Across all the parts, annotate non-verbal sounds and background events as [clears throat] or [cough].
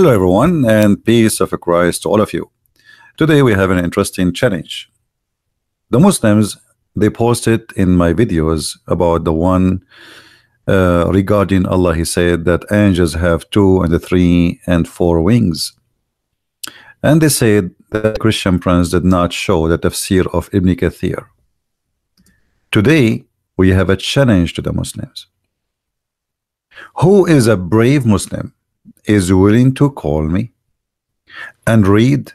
Hello, everyone, and peace of Christ to all of you. Today we have an interesting challenge. The Muslims they posted in my videos about the one uh, regarding Allah. He said that angels have two and three and four wings, and they said that Christian Prince did not show the tafsir of Ibn Kathir. Today we have a challenge to the Muslims. Who is a brave Muslim is willing to call me and read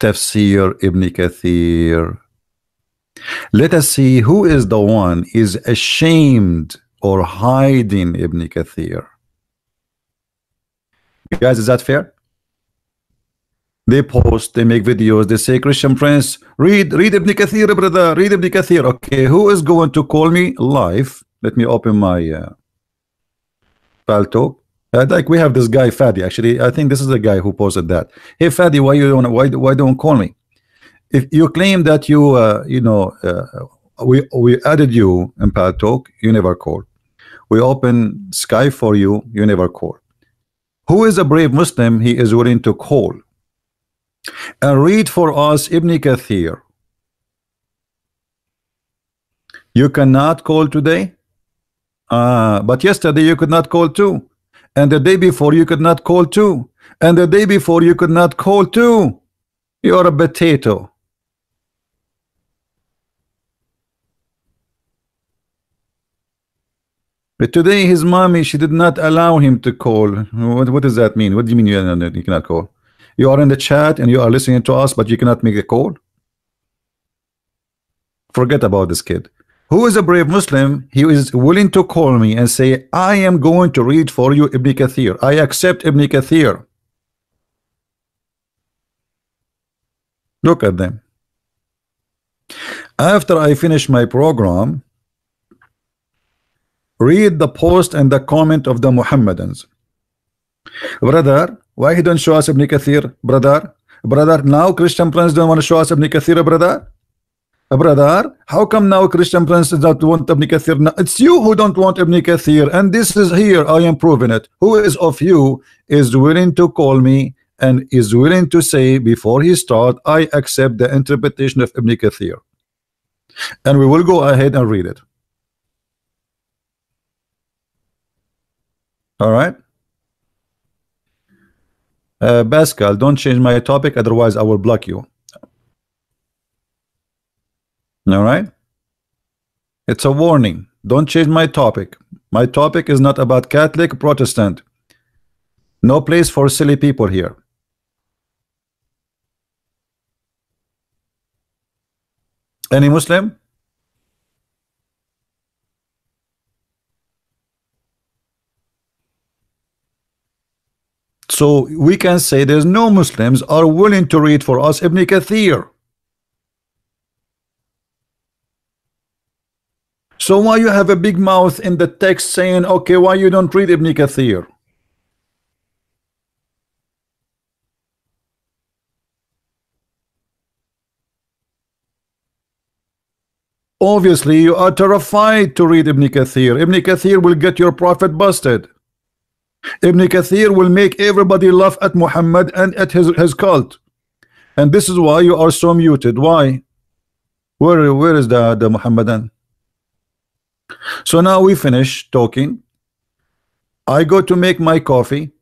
Tafsir Ibn Kathir. Let us see who is the one is ashamed or hiding Ibn Kathir. Guys, is that fair? They post, they make videos, they say, Christian Prince, read, read Ibn Kathir, brother, read Ibn Kathir. Okay, who is going to call me live? Let me open my uh, Paltalk. Uh, like we have this guy Fadi. Actually, I think this is the guy who posted that. Hey Fadi, why you don't why why don't call me? If you claim that you uh, you know uh, we we added you in Paltalk, you never call. We open Skype for you, you never call. Who is a brave Muslim? He is willing to call and read for us Ibn Kathir. You cannot call today, uh, but yesterday you could not call too and the day before you could not call too and the day before you could not call too you're a potato. But today his mommy she did not allow him to call. What, what does that mean? What do you mean you, you cannot call? You are in the chat and you are listening to us but you cannot make a call? Forget about this kid who is a brave Muslim he is willing to call me and say I am going to read for you Ibn Kathir. I accept Ibn Kathir. Look at them. After I finish my program read the post and the comment of the Muhammadans. Brother why he don't show us Ibn Kathir brother? Brother now Christian Prince don't want to show us Ibn Kathir brother brother how come now Christian princes don't want Ibn Kathir it's you who don't want Ibn Kathir and this is here I am proving it. Who is of you is willing to call me and is willing to say before he start I accept the interpretation of Ibn Kathir and we will go ahead and read it. All right. Uh, Pascal don't change my topic otherwise I will block you all right. It's a warning. Don't change my topic. My topic is not about Catholic, Protestant. No place for silly people here. Any Muslim? So we can say there's no Muslims are willing to read for us Ibn Kathir. So why you have a big mouth in the text saying, okay, why you don't read Ibn Kathir? Obviously, you are terrified to read Ibn Kathir. Ibn Kathir will get your prophet busted. Ibn Kathir will make everybody laugh at Muhammad and at his, his cult. And this is why you are so muted. Why? Where, where is the, the Muhammadan? So now we finish talking. I go to make my coffee.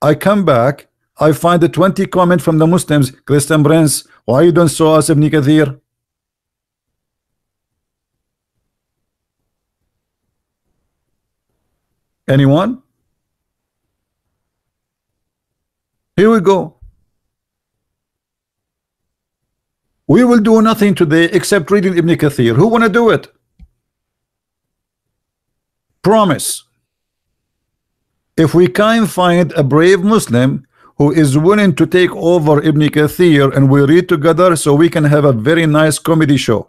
I come back. I find the 20 comment from the Muslims. Christian Prince, why you don't show us Ibn Kathir? Anyone? Here we go. We will do nothing today except reading Ibn Kathir. Who want to do it? Promise. If we can find a brave Muslim who is willing to take over Ibn Kathir and we read together so we can have a very nice comedy show.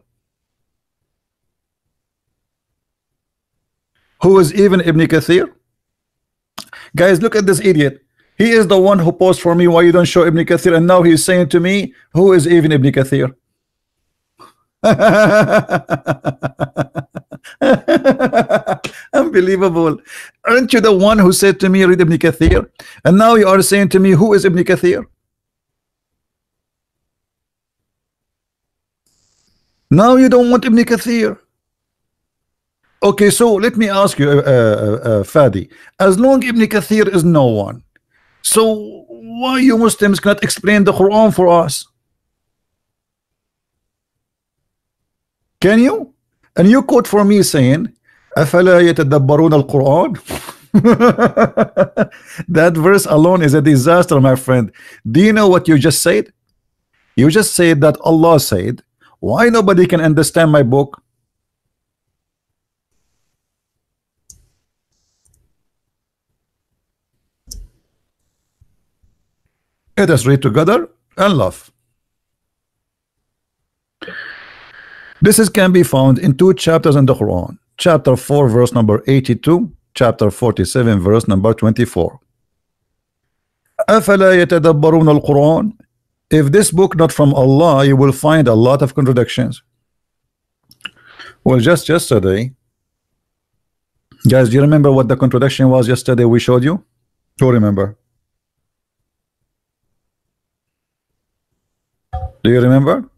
Who is even Ibn Kathir? Guys look at this idiot. He is the one who posed for me why you don't show Ibn Kathir? And now he's saying to me who is even Ibn Kathir [laughs] Unbelievable. Aren't you the one who said to me, read Ibn Kathir? And now you are saying to me, who is Ibn Kathir? Now you don't want Ibn Kathir. Okay, so let me ask you, uh, uh, uh, Fadi. As long Ibn Kathir is no one, so why you Muslims cannot explain the Quran for us? Can you? And you quote for me saying, أفلا يتدبرون القرآن? [laughs] that verse alone is a disaster, my friend. Do you know what you just said? You just said that Allah said, why nobody can understand my book? Let us read together and laugh. This is can be found in two chapters in the Quran. Chapter 4 verse number 82, chapter 47 verse number 24. أفلا يتدبرون القرآن If this book not from Allah, you will find a lot of contradictions. Well, just yesterday, guys, do you remember what the contradiction was yesterday we showed you? Who remember? Do you remember?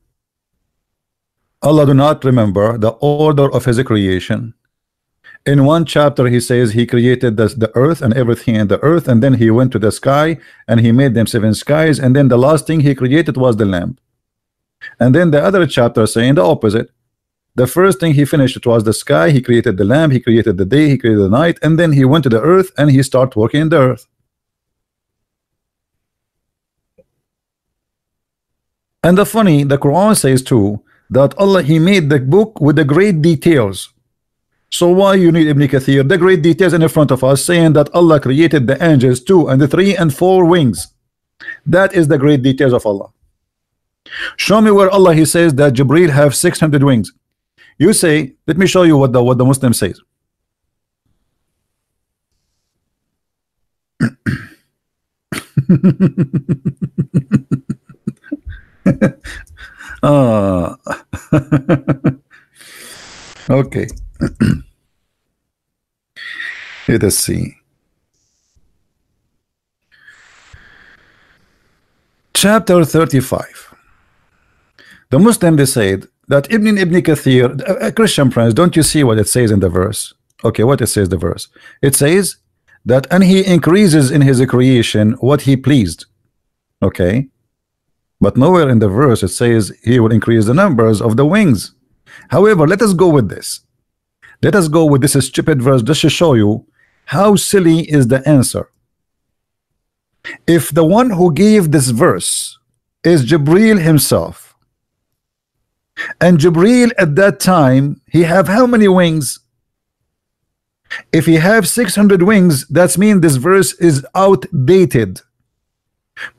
Allah do not remember the order of his creation. In one chapter he says he created the, the earth and everything in the earth and then he went to the sky and he made them seven skies and then the last thing he created was the lamp. And then the other chapter saying the opposite. The first thing he finished it was the sky, he created the lamp, he created the day, he created the night, and then he went to the earth and he started working in the earth. And the funny, the Quran says too that Allah He made the book with the great details. So why you need Ibn Kathir? The great details in front of us saying that Allah created the angels two and the three and four wings. That is the great details of Allah. Show me where Allah He says that Jibril have 600 wings. You say, let me show you what the what the Muslim says. [laughs] ah. [laughs] okay. [clears throat] Let us see. Chapter 35. The Muslim they said that Ibn Ibn Kathir, a Christian Prince, don't you see what it says in the verse? Okay, what it says the verse? It says that and he increases in his creation what he pleased. Okay, but nowhere in the verse it says he will increase the numbers of the wings. However, let us go with this. Let us go with this stupid verse just to show you how silly is the answer. If the one who gave this verse is Jibril himself, and Jibril at that time, he have how many wings? If he have 600 wings, that's mean this verse is outdated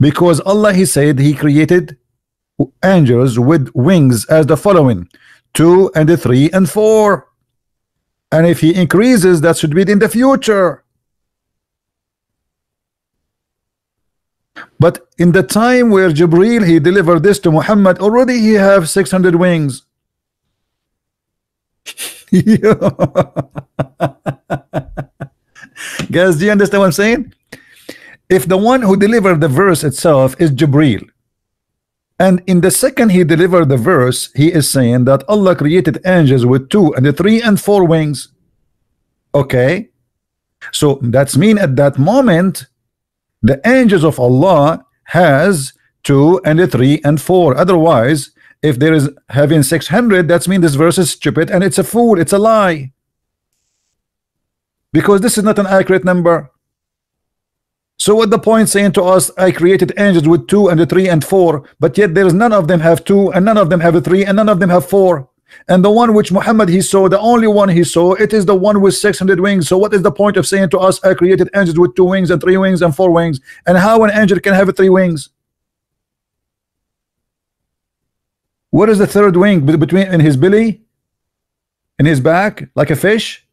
because Allah he said he created angels with wings as the following two and three and four. And if he increases that should be in the future. But in the time where Jibril he delivered this to Muhammad already he have 600 wings. [laughs] Guys do you understand what I'm saying if the one who delivered the verse itself is Jibril and in the second he delivered the verse he is saying that Allah created angels with two and the three and four wings. Okay? So that's mean at that moment the angels of Allah has two and three and four. Otherwise if there is having 600 that's mean this verse is stupid and it's a fool it's a lie. Because this is not an accurate number so what the point saying to us, I created angels with two and three and four, but yet there is none of them have two, and none of them have a three, and none of them have four. And the one which Muhammad he saw, the only one he saw, it is the one with 600 wings. So what is the point of saying to us, I created angels with two wings and three wings and four wings? And how an angel can have three wings? What is the third wing between in his belly? In his back, like a fish?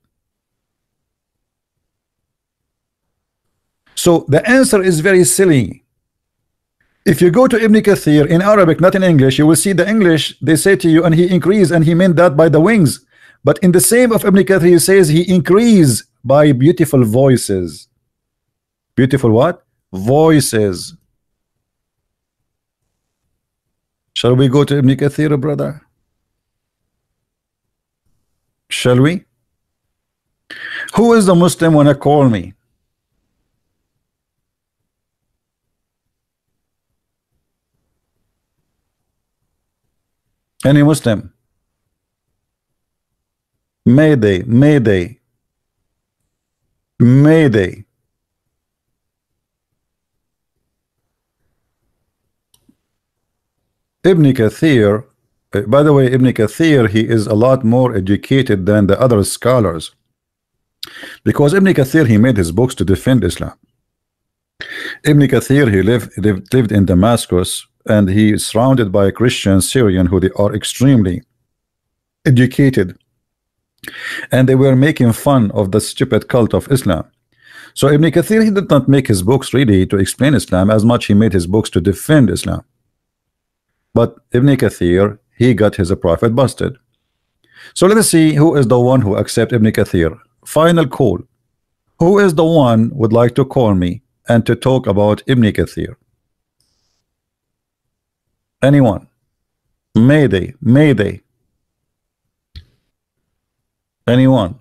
So the answer is very silly. if you go to Ibn Kathir in Arabic not in English you will see the English they say to you and he increased and he meant that by the wings. But in the same of Ibn Kathir he says he increased by beautiful voices. Beautiful what? Voices. Shall we go to Ibn Kathir brother? Shall we? Who is the Muslim wanna call me Any Muslim? Mayday, Mayday, Mayday. Ibn Kathir, uh, by the way, Ibn Kathir, he is a lot more educated than the other scholars. Because Ibn Kathir, he made his books to defend Islam. Ibn Kathir, he lived, lived, lived in Damascus and he is surrounded by a Christian Syrian who they are extremely educated. And they were making fun of the stupid cult of Islam. So Ibn Kathir he did not make his books really to explain Islam as much. He made his books to defend Islam. But Ibn Kathir he got his prophet busted. So let us see who is the one who accept Ibn Kathir. Final call. Who is the one would like to call me and to talk about Ibn Kathir Anyone? Mayday, Mayday. Anyone?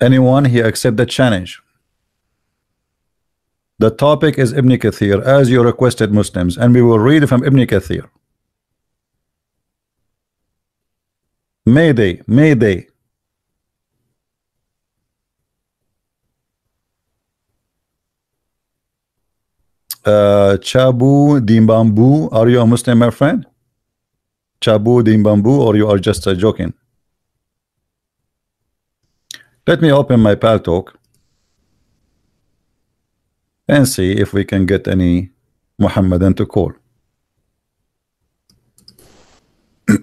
Anyone here accept the challenge? The topic is Ibn Kathir as you requested Muslims and we will read from Ibn Kathir. Mayday, Mayday. Uh, Chabu Dimbambu, are you a Muslim, my friend? Chabu Dimbambu, or you are just uh, joking? Let me open my Paltalk and see if we can get any Muhammadan to call. [clears throat]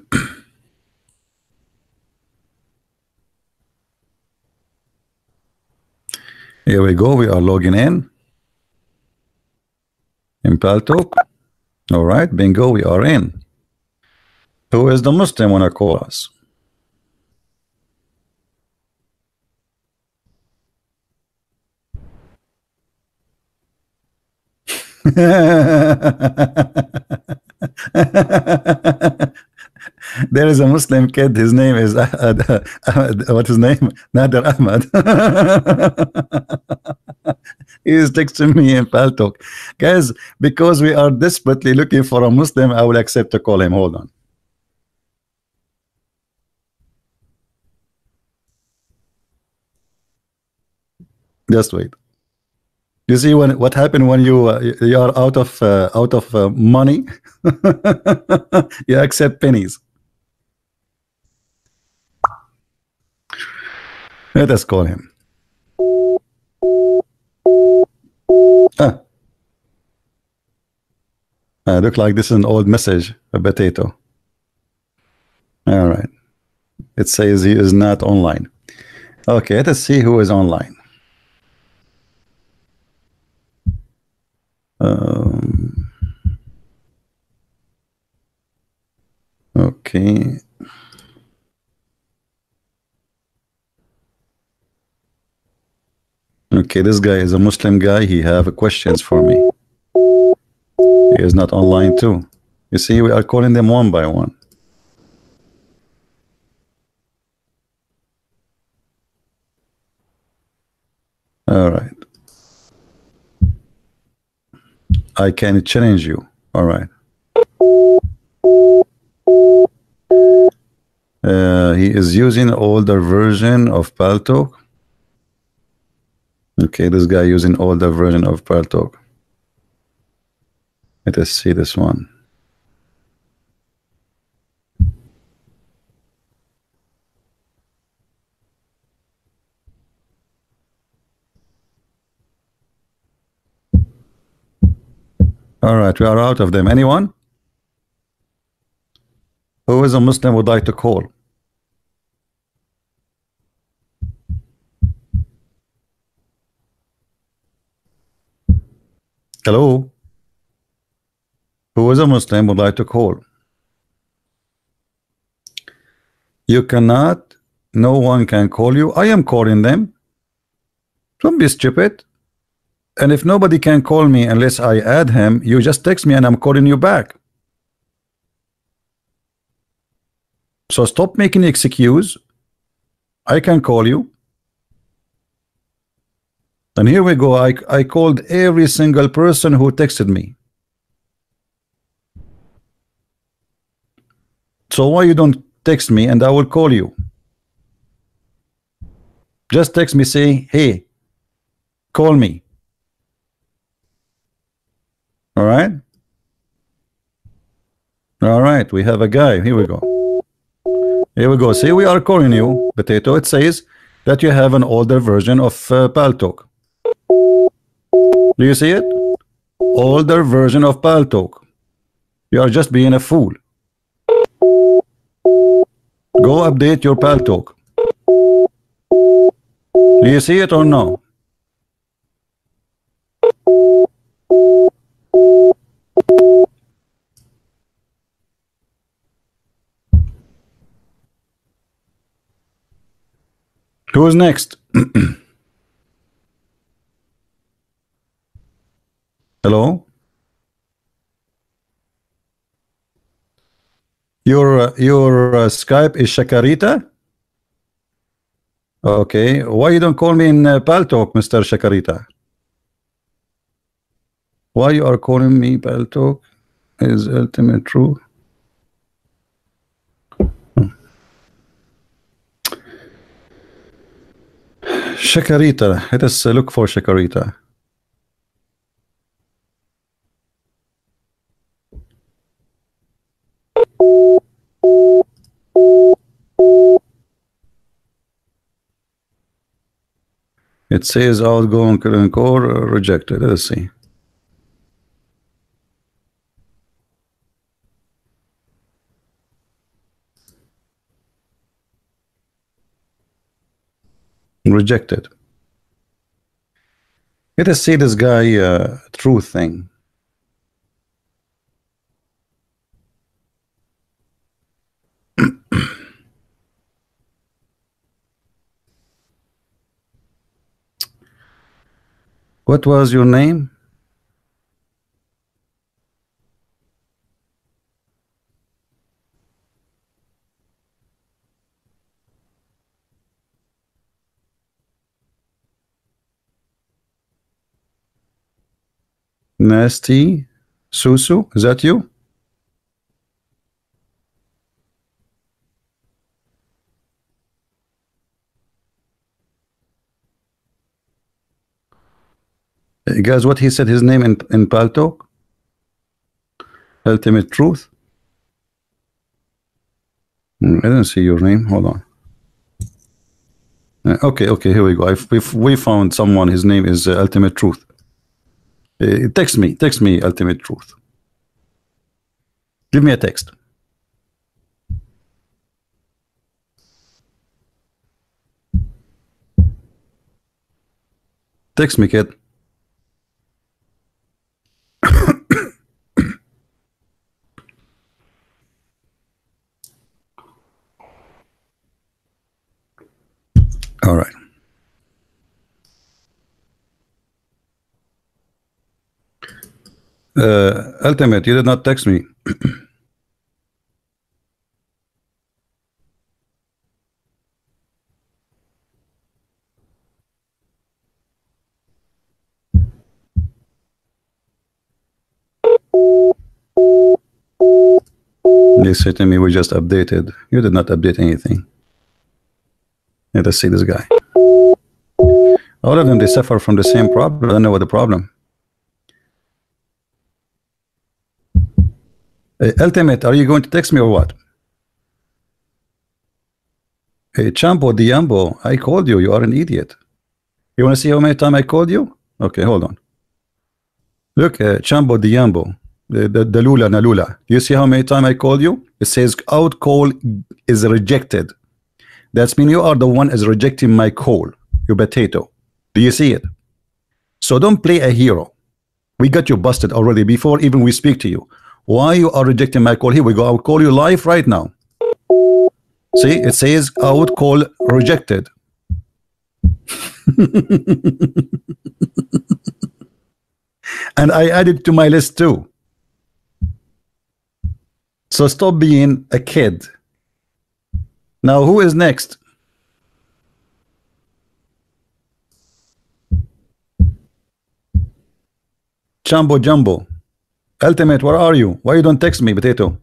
Here we go. We are logging in Paltalk. All right, bingo, we are in. Who is the Muslim wanna call us? [laughs] there is a Muslim kid. His name is [laughs] uh, uh, uh, Ahmad. Ahmad what's his name? Nader Ahmad. [laughs] [laughs] he is texting me in Paltalk, guys. Because we are desperately looking for a Muslim, I will accept to call him. Hold on. Just wait. You see when what happened when you uh, you are out of uh, out of uh, money, [laughs] you accept pennies. Let us call him. Ah. Uh, look like this is an old message, a potato. All right. It says he is not online. Okay, let us see who is online. Um, okay. Okay, this guy is a Muslim guy. He have questions for me. He is not online too. You see, we are calling them one by one. All right. I can challenge you. All right. Uh, he is using older version of Paltalk. Okay, this guy using older version of Paltalk. Let us see this one. All right, we are out of them. Anyone? Who is a Muslim would like to call? Hello? Who is a Muslim would like to call? You cannot, no one can call you. I am calling them. Don't be stupid. And if nobody can call me unless I add him, you just text me and I'm calling you back. So stop making excuse. I can call you. And here we go. I, I called every single person who texted me. So why you don't text me and I will call you? Just text me, say, hey, call me. All right. All right. We have a guy. Here we go. Here we go. See, we are calling you, Potato. It says that you have an older version of uh, Paltalk. Do you see it? Older version of Paltalk. You are just being a fool. Go update your Paltalk. Do you see it or no? Who's next? [clears throat] Hello? Your your uh, Skype is Shakarita? Okay. Why you don't call me in uh, Paltalk, Mr. Shakarita? Why you are calling me Paltalk is ultimate true? Shakarita. Let us uh, look for Shakarita. It says outgoing core rejected. Let's see. Rejected. Let us see this guy uh, truth thing. What was your name? Nasty Susu, is that you? Guys, what he said his name in, in Paltalk? Ultimate Truth? Hmm, I don't see your name. Hold on. Uh, okay, okay, here we go. If, if we found someone, his name is uh, Ultimate Truth. Uh, text me, text me Ultimate Truth. Give me a text. Text me, kid. All right. Uh, Ultimate, you did not text me. They say to me, we just updated. You did not update anything. Let us see this guy. All of them, they suffer from the same problem. I don't know what the problem. Hey, Ultimate, are you going to text me or what? Hey, Champo Diambo, I called you. You are an idiot. You want to see how many times I called you? Okay, hold on. Look, uh, Champo Diambo, the, the, the Lula Nalula. You see how many times I called you? It says out call is rejected. That's mean you are the one is rejecting my call, you potato. Do you see it? So don't play a hero. We got you busted already before even we speak to you. Why you are rejecting my call? Here we go. I will call you live right now. See, it says I would call rejected. [laughs] and I added to my list too. So stop being a kid. Now, who is next? Jumbo Jumbo. Ultimate, where are you? Why you don't text me, Potato?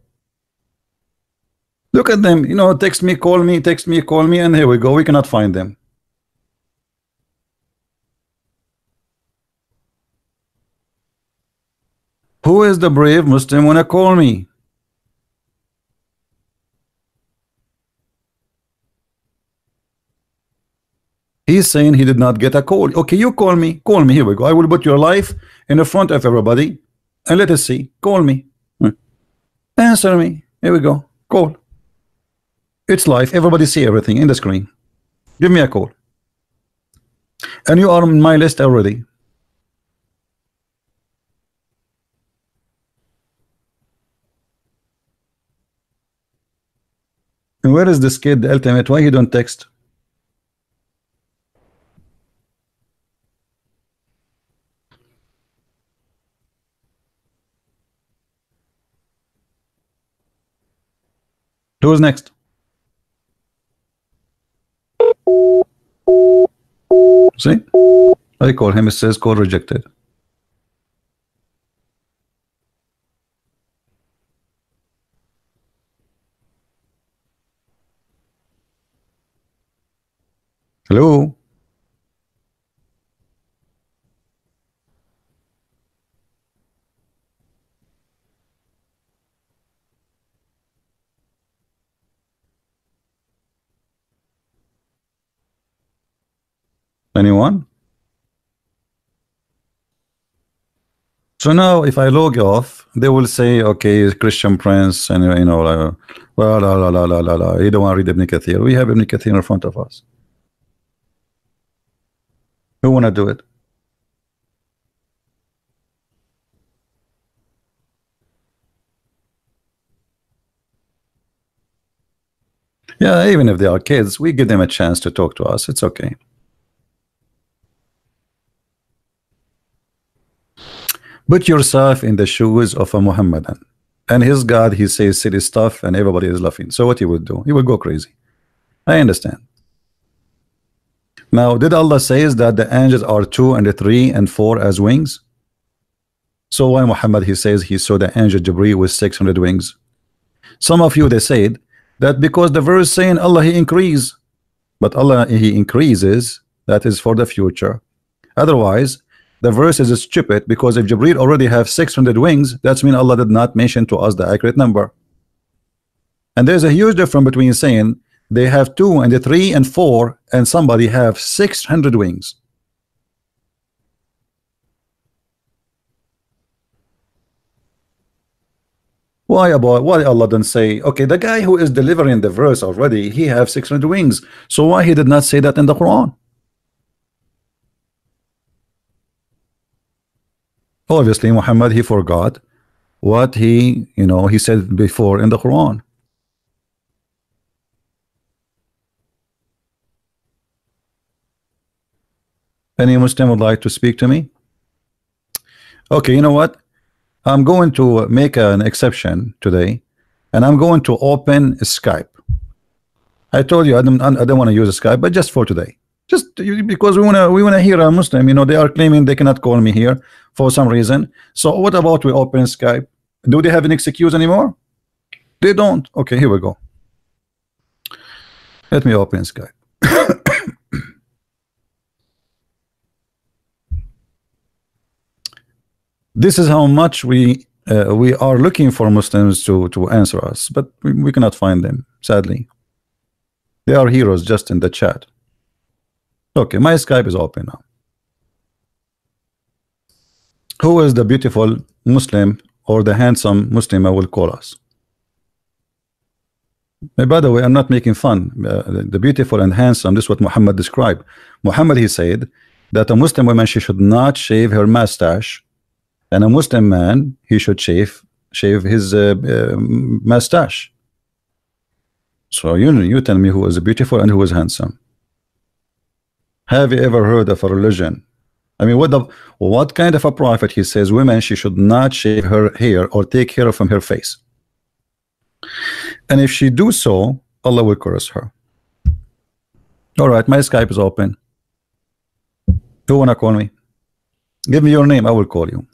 Look at them, you know, text me, call me, text me, call me, and here we go. We cannot find them. Who is the brave Muslim wanna call me? He's saying he did not get a call. Okay, you call me. Call me. Here we go. I will put your life in the front of everybody and let us see. Call me. Hmm. Answer me. Here we go. Call. It's live. Everybody see everything in the screen. Give me a call. And you are on my list already. And where is this kid, the ultimate? Why he don't text? Who's next? See? I call him, it says call rejected. Hello? Anyone? So now if I log off, they will say, okay, Christian Prince, and you know, like, well, la, la, la, la, la, la. You don't want to read Ibn Kathir. We have Ibn Kathir in front of us. Who want to do it? Yeah, even if they are kids, we give them a chance to talk to us. It's okay. Put yourself in the shoes of a Muhammadan. And his God he says silly stuff and everybody is laughing. So what he would do? He would go crazy. I understand. Now did Allah says that the angels are two and three and four as wings? So why Muhammad he says he saw the angel Jibreel with 600 wings. Some of you they said that because the verse saying Allah he increase. But Allah he increases that is for the future. Otherwise the verse is stupid because if Jibril already have 600 wings that's mean Allah did not mention to us the accurate number. And there's a huge difference between saying they have two and three and four and somebody have 600 wings. Why about why Allah didn't say okay the guy who is delivering the verse already he have 600 wings. So why he did not say that in the Quran obviously Muhammad he forgot what he you know he said before in the Quran. Any Muslim would like to speak to me? Okay you know what? I'm going to make an exception today and I'm going to open Skype. I told you I don't, I don't want to use Skype but just for today just because we want to we want to hear a Muslim you know they are claiming they cannot call me here for some reason. So what about we open Skype? Do they have an excuse anymore? They don't. Okay here we go. Let me open Skype. [coughs] This is how much we uh, we are looking for Muslims to to answer us but we, we cannot find them sadly. They are heroes just in the chat Okay, my Skype is open now. Who is the beautiful Muslim or the handsome Muslim I will call us? by the way, I'm not making fun. Uh, the beautiful and handsome, this is what Muhammad described. Muhammad, he said that a Muslim woman, she should not shave her mustache and a Muslim man he should shave shave his uh, uh, mustache so you you tell me who is beautiful and who is handsome have you ever heard of a religion? I mean what the what kind of a prophet he says women she should not shave her hair or take hair from her face. And if she do so Allah will curse her. All right my Skype is open. Who wanna call me? Give me your name I will call you.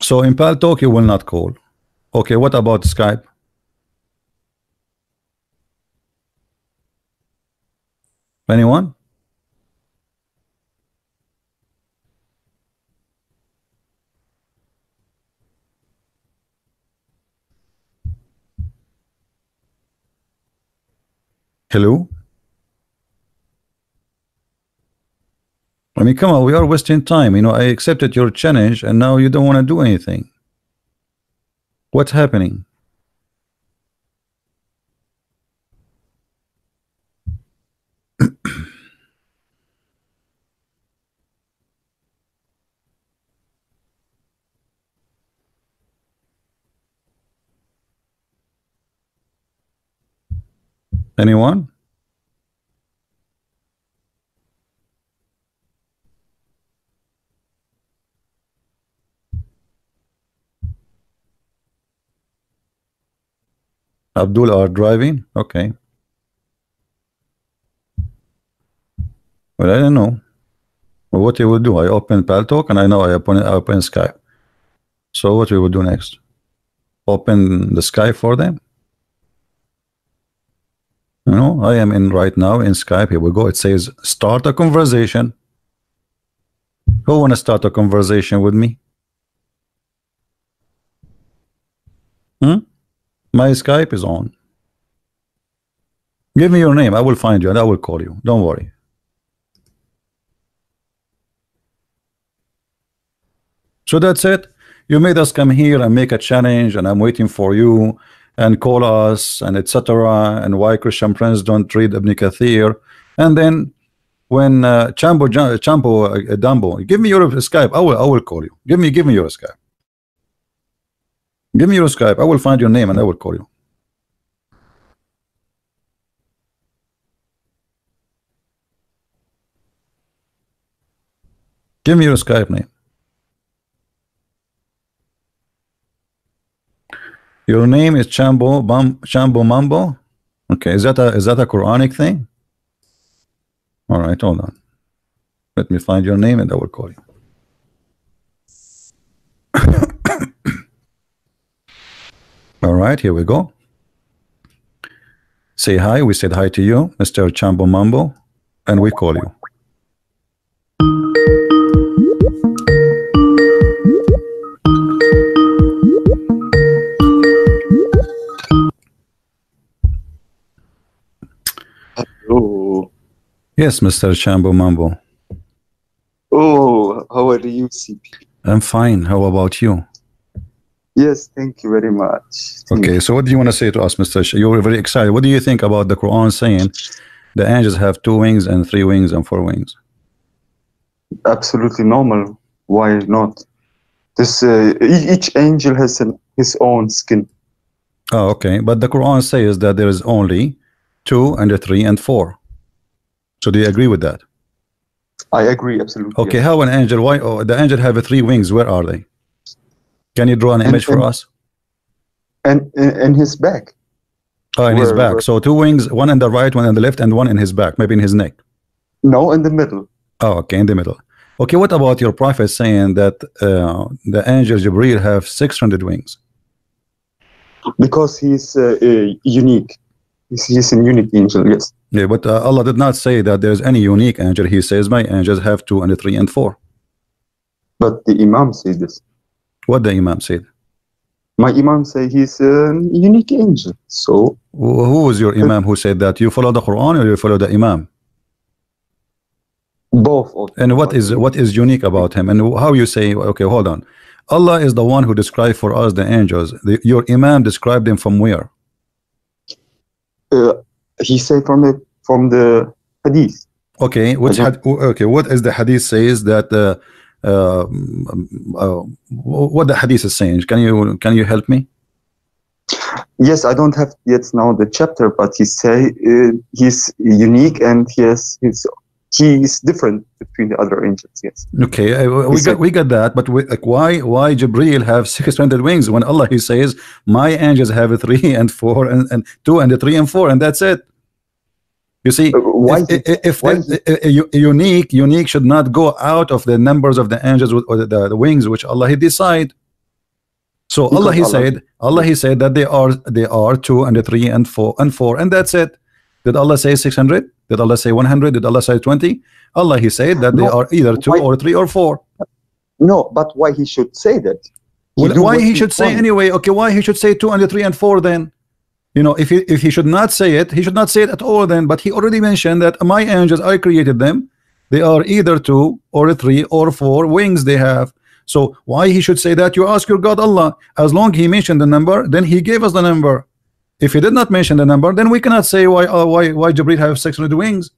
So in Paltalk you will not call. Okay, what about Skype? Anyone? Hello? I mean, come on, we are wasting time. You know, I accepted your challenge and now you don't want to do anything. What's happening? Anyone? Abdul are driving? Okay. Well, I don't know. Well, what you will do? I open Paltalk and I know I open, I open Skype. So what we will do next? Open the Skype for them? Know, I am in right now in Skype. Here we go. It says start a conversation. Who want to start a conversation with me? Hmm? My Skype is on. Give me your name. I will find you and I will call you. Don't worry. So that's it. You made us come here and make a challenge, and I'm waiting for you and call us and etc. And why Christian Prince don't read Ibn Kathir. And then when uh, Chambo Chambo uh, Dumbo, give me your Skype. I will I will call you. Give me give me your Skype. Give me your Skype. I will find your name and I will call you. Give me your Skype name. Your name is Chambo Bam Chambo Mambo. Okay, is that a is that a Quranic thing? All right, hold on. Let me find your name and I will call you. [coughs] All right, here we go. Say hi. We said hi to you, Mr. Chambo Mambo, and we call you. Yes, Mr. Chambo Mambo. Oh, how are you, CP? I'm fine. How about you? Yes, thank you very much. Thank Okay, so what do you want to say to us, Mr. Sh You're very excited. What do you think about the Quran saying the angels have two wings and three wings and four wings? Absolutely normal. Why not? This uh, each angel has an, his own skin. Oh, okay. But the Quran says that there is only two and a three and four. So do you agree with that? I agree absolutely. Okay, yes. how an angel? Why oh, the angel have three wings? Where are they? Can you draw an And- image for and- us? And in, his back. Oh, in his back. where- So two wings, one in the right, one in the left, and one in his back, maybe in his neck. No, in the middle. Oh, okay, in the middle. Okay, what about your prophet saying that uh, the angel Jibril have 600 wings? Because he's uh, uh, unique. He's, he's a unique angel, yes. Yeah, but uh, Allah did not say that there's any unique angel. He says my angels have two and three and four. But the Imam says this. What the Imam said. My Imam say he's a unique angel. So Who was your Imam who said that? You follow the Quran or you follow the Imam? both of And what is what is unique about him? And how you say? Okay, hold on. Allah is the one who described for us the angels. The, your Imam described them from where? Uh, he said from the from the hadith. Okay, which had, okay, what is the hadith says that uh, uh, uh, what the hadith is saying? Can you can you help me? Yes, I don't have yet now the chapter, but he say uh, he's unique and he has his he is different between the other angels. Yes. Okay, uh, we He got said- we got that, but we, like, why why Jibril have six hundred wings when Allah He says my angels have a three and four and, and two and a three and four and that's it. You see, Uh, why if, if, if why the- a- a- a unique unique should not go out of the numbers of the angels with, or the, the, the wings which Allah He decide. So Because Allah He Allah- said Allah He said that they are they are two and a three and four and four and that's it. Did Allah say 600? Did Allah say 100? Did Allah say 20? Allah He said that they are either two Why- or three or four. No, but why he should say that? He Well, why he should say anyway? Okay, why he should say two and three and four then? You know, if he if he should not say it, he should not say it at all then. But he already mentioned that my angels, I created them. They are either two or three or four wings they have. So why he should say that? You ask your God Allah. As long he mentioned the number, then he gave us the number. If he did not mention the number, then we cannot say why uh, why why Jibril have 600 wings.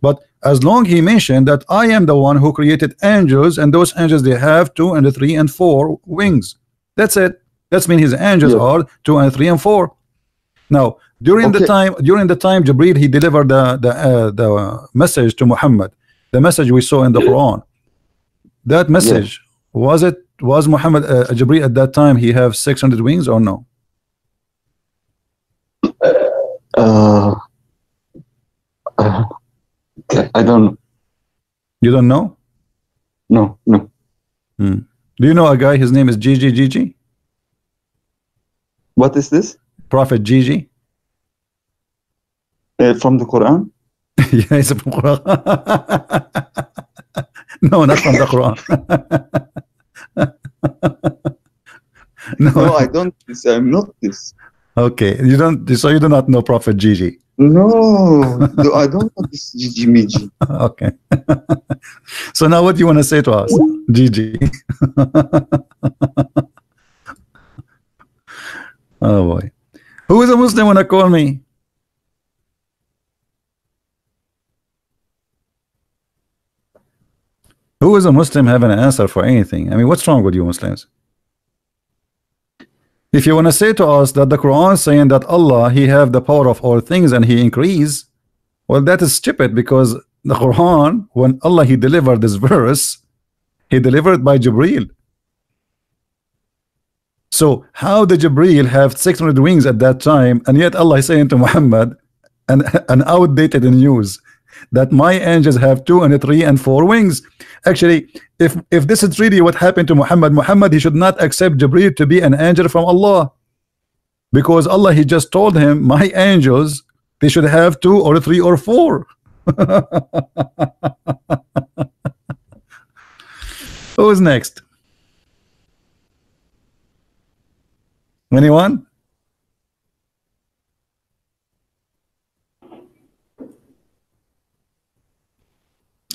But as long he mentioned that I am the one who created angels, and those angels they have two and three and four wings. That's it. That's mean his angels Yeah. are two and three and four. Now during the time during the time Jibril he delivered the the uh, the message to Muhammad, the message we saw in the Quran. That message was it was Muhammad uh, Jibril at that time he have 600 wings or no? Uh, uh, I don't You don't know? no no. Do you know a guy? His name is Gigi Gigi, What is this? Prophet Gigi. Uh, from the Quran? [laughs] yeah, it's from Quran. [laughs] no, not from the Quran. [laughs] no, No, I don't. I'm not this. Okay. You don't. So you do not know Prophet Gigi. No, no, I don't know this Gigi Miji. [laughs] okay. so now, what do you want to say to us, Gigi? [laughs] oh boy, who is a Muslim when to call me? Who is a Muslim have an answer for anything? I mean, what's wrong with you Muslims? If you want to say to us that the Quran saying that Allah He have the power of all things and He increase, well, that is stupid because the Quran, when Allah He delivered this verse, He delivered by Jibril. So how did Jibril have 600 wings at that time, and yet Allah is saying to Muhammad, an, an outdated news, that my angels have two and three and four wings. Actually, if if this is really what happened to Muhammad, Muhammad he should not accept Jibril to be an angel from Allah, because Allah he just told him, my angels they should have two or three or four. [laughs] Who's next? Anyone?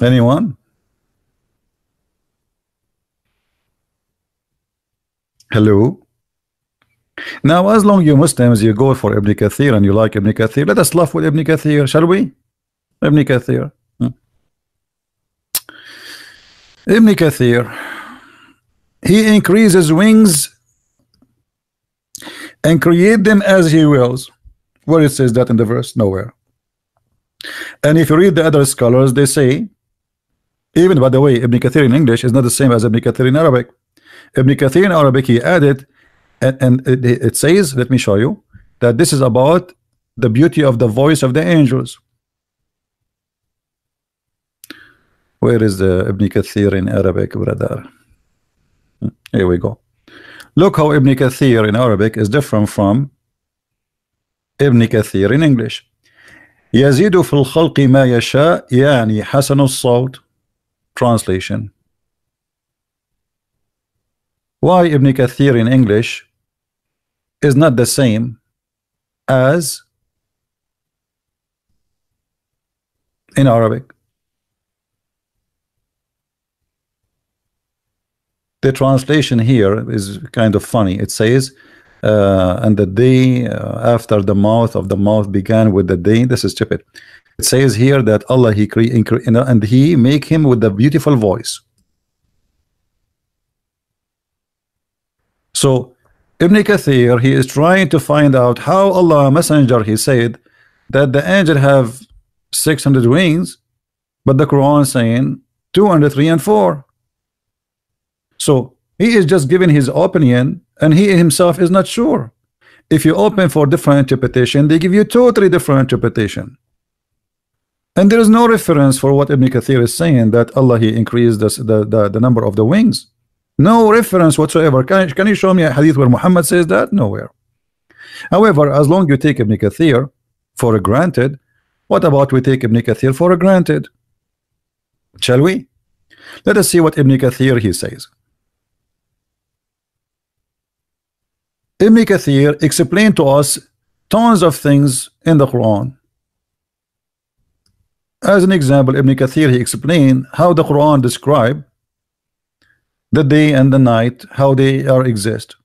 Anyone? Hello? Now, as long you Muslims, you go for Ibn Kathir and you like Ibn Kathir, let us laugh with Ibn Kathir, shall we? Ibn Kathir. Hmm. Ibn Kathir, he increases wings and create them as he wills. Where it says that in the verse? Nowhere. And if you read the other scholars, they say, even by the way, Ibn Kathir in English is not the same as Ibn Kathir in Arabic. Ibn Kathir in Arabic, he added, and, and it, it says, let me show you, that this is about the beauty of the voice of the angels. Where is the Ibn Kathir in Arabic, brother? Hmm, Here we go. Look how Ibn Kathir in Arabic is different from Ibn Kathir in English. يزيد في الخلق ما يشاء يعني حسن الصوت Translation. Why Ibn Kathir in English is not the same as in Arabic? The translation here is kind of funny. It says, uh, and the day uh, after the mouth of the mouth began with the day this is stupid it says here that Allah he create and he make him with the beautiful voice. So Ibn Kathir he is trying to find out how Allah messenger he said that the angel have 600 wings but the Quran saying 203 and 4 so he is just giving his opinion and he himself is not sure. If you open for different interpretation they give you totally different interpretation and there is no reference for what Ibn Kathir is saying that Allah he increased the, the, the, the number of the wings. No reference whatsoever. Can, can you show me a hadith where Muhammad says that? Nowhere. However as long you take Ibn Kathir for granted what about we take Ibn Kathir for granted? Shall we? Let us see what Ibn Kathir he says. Ibn Kathir explained to us tons of things in the Quran. As an example, Ibn Kathir he explained how the Quran describe the day and the night, how they are exist.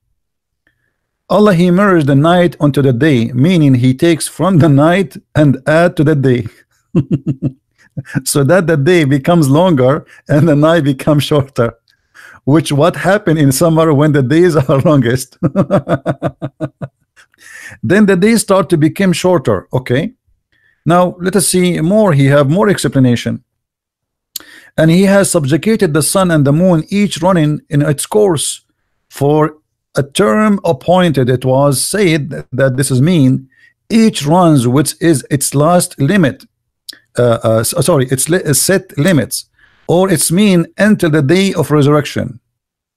Allah he merged the night onto the day, meaning he takes from the night and add to the day. [laughs] so that the day becomes longer and the night becomes shorter which what happened in summer when the days [laughs] are longest [laughs] then the days start to become shorter okay now let us see more. He have more explanation. And he has subjugated the sun and the moon each running in its course for a term appointed. It was said that this is mean. Each runs which is its last limit uh, uh, sorry it's li set limits or its mean until the day of resurrection.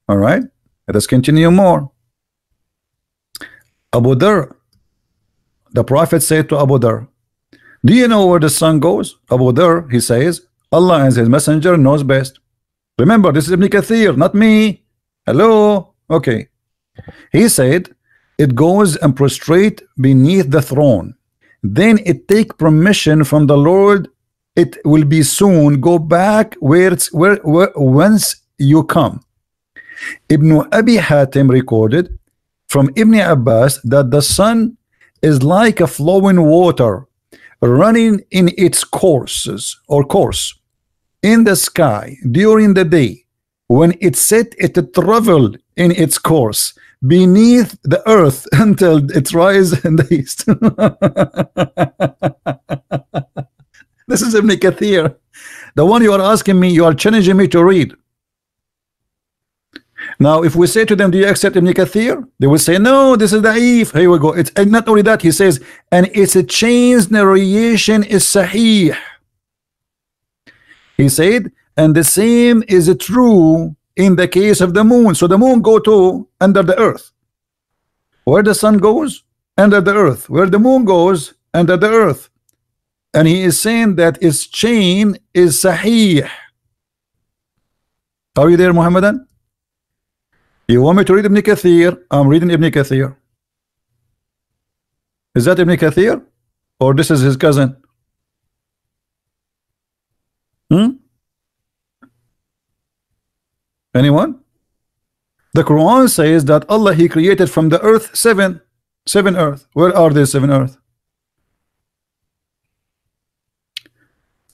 All right? Let us continue more. Abu Dhar the prophet said to Abu Dhar do you know where the sun goes? Abu Dhar he says Allah and his messenger knows best. Remember this is Ibn Kathir not me. Hello? Okay. He said it goes and prostrate beneath the throne. Then it take permission from the Lord it will be soon go back where it's where, where whence you come. Ibn Abi Hatim recorded from Ibn Abbas that the sun is like a flowing water running in its courses or course in the sky during the day when it set it traveled in its course beneath the earth [laughs] until it rise in the east [laughs] This is Ibn Kathir. The one you are asking me, you are challenging me to read. Now, if we say to them, do you accept Ibn Kathir? They will say, no, this is da'if. Here we go. It's and not only that, he says, and it's a changed narration is sahih. He said, and the same is true in the case of the moon. So the moon go to under the earth. Where the sun goes? Under the earth. Where the moon goes? Under the earth and he is saying that its chain is sahih are you there Muhammadan you want me to read Ibn Kathir? I'm reading Ibn Kathir. Is that Ibn Kathir? Or this is his cousin? Hmm? Anyone? The Quran says that Allah he created from the earth seven seven earth. Where are these seven earth?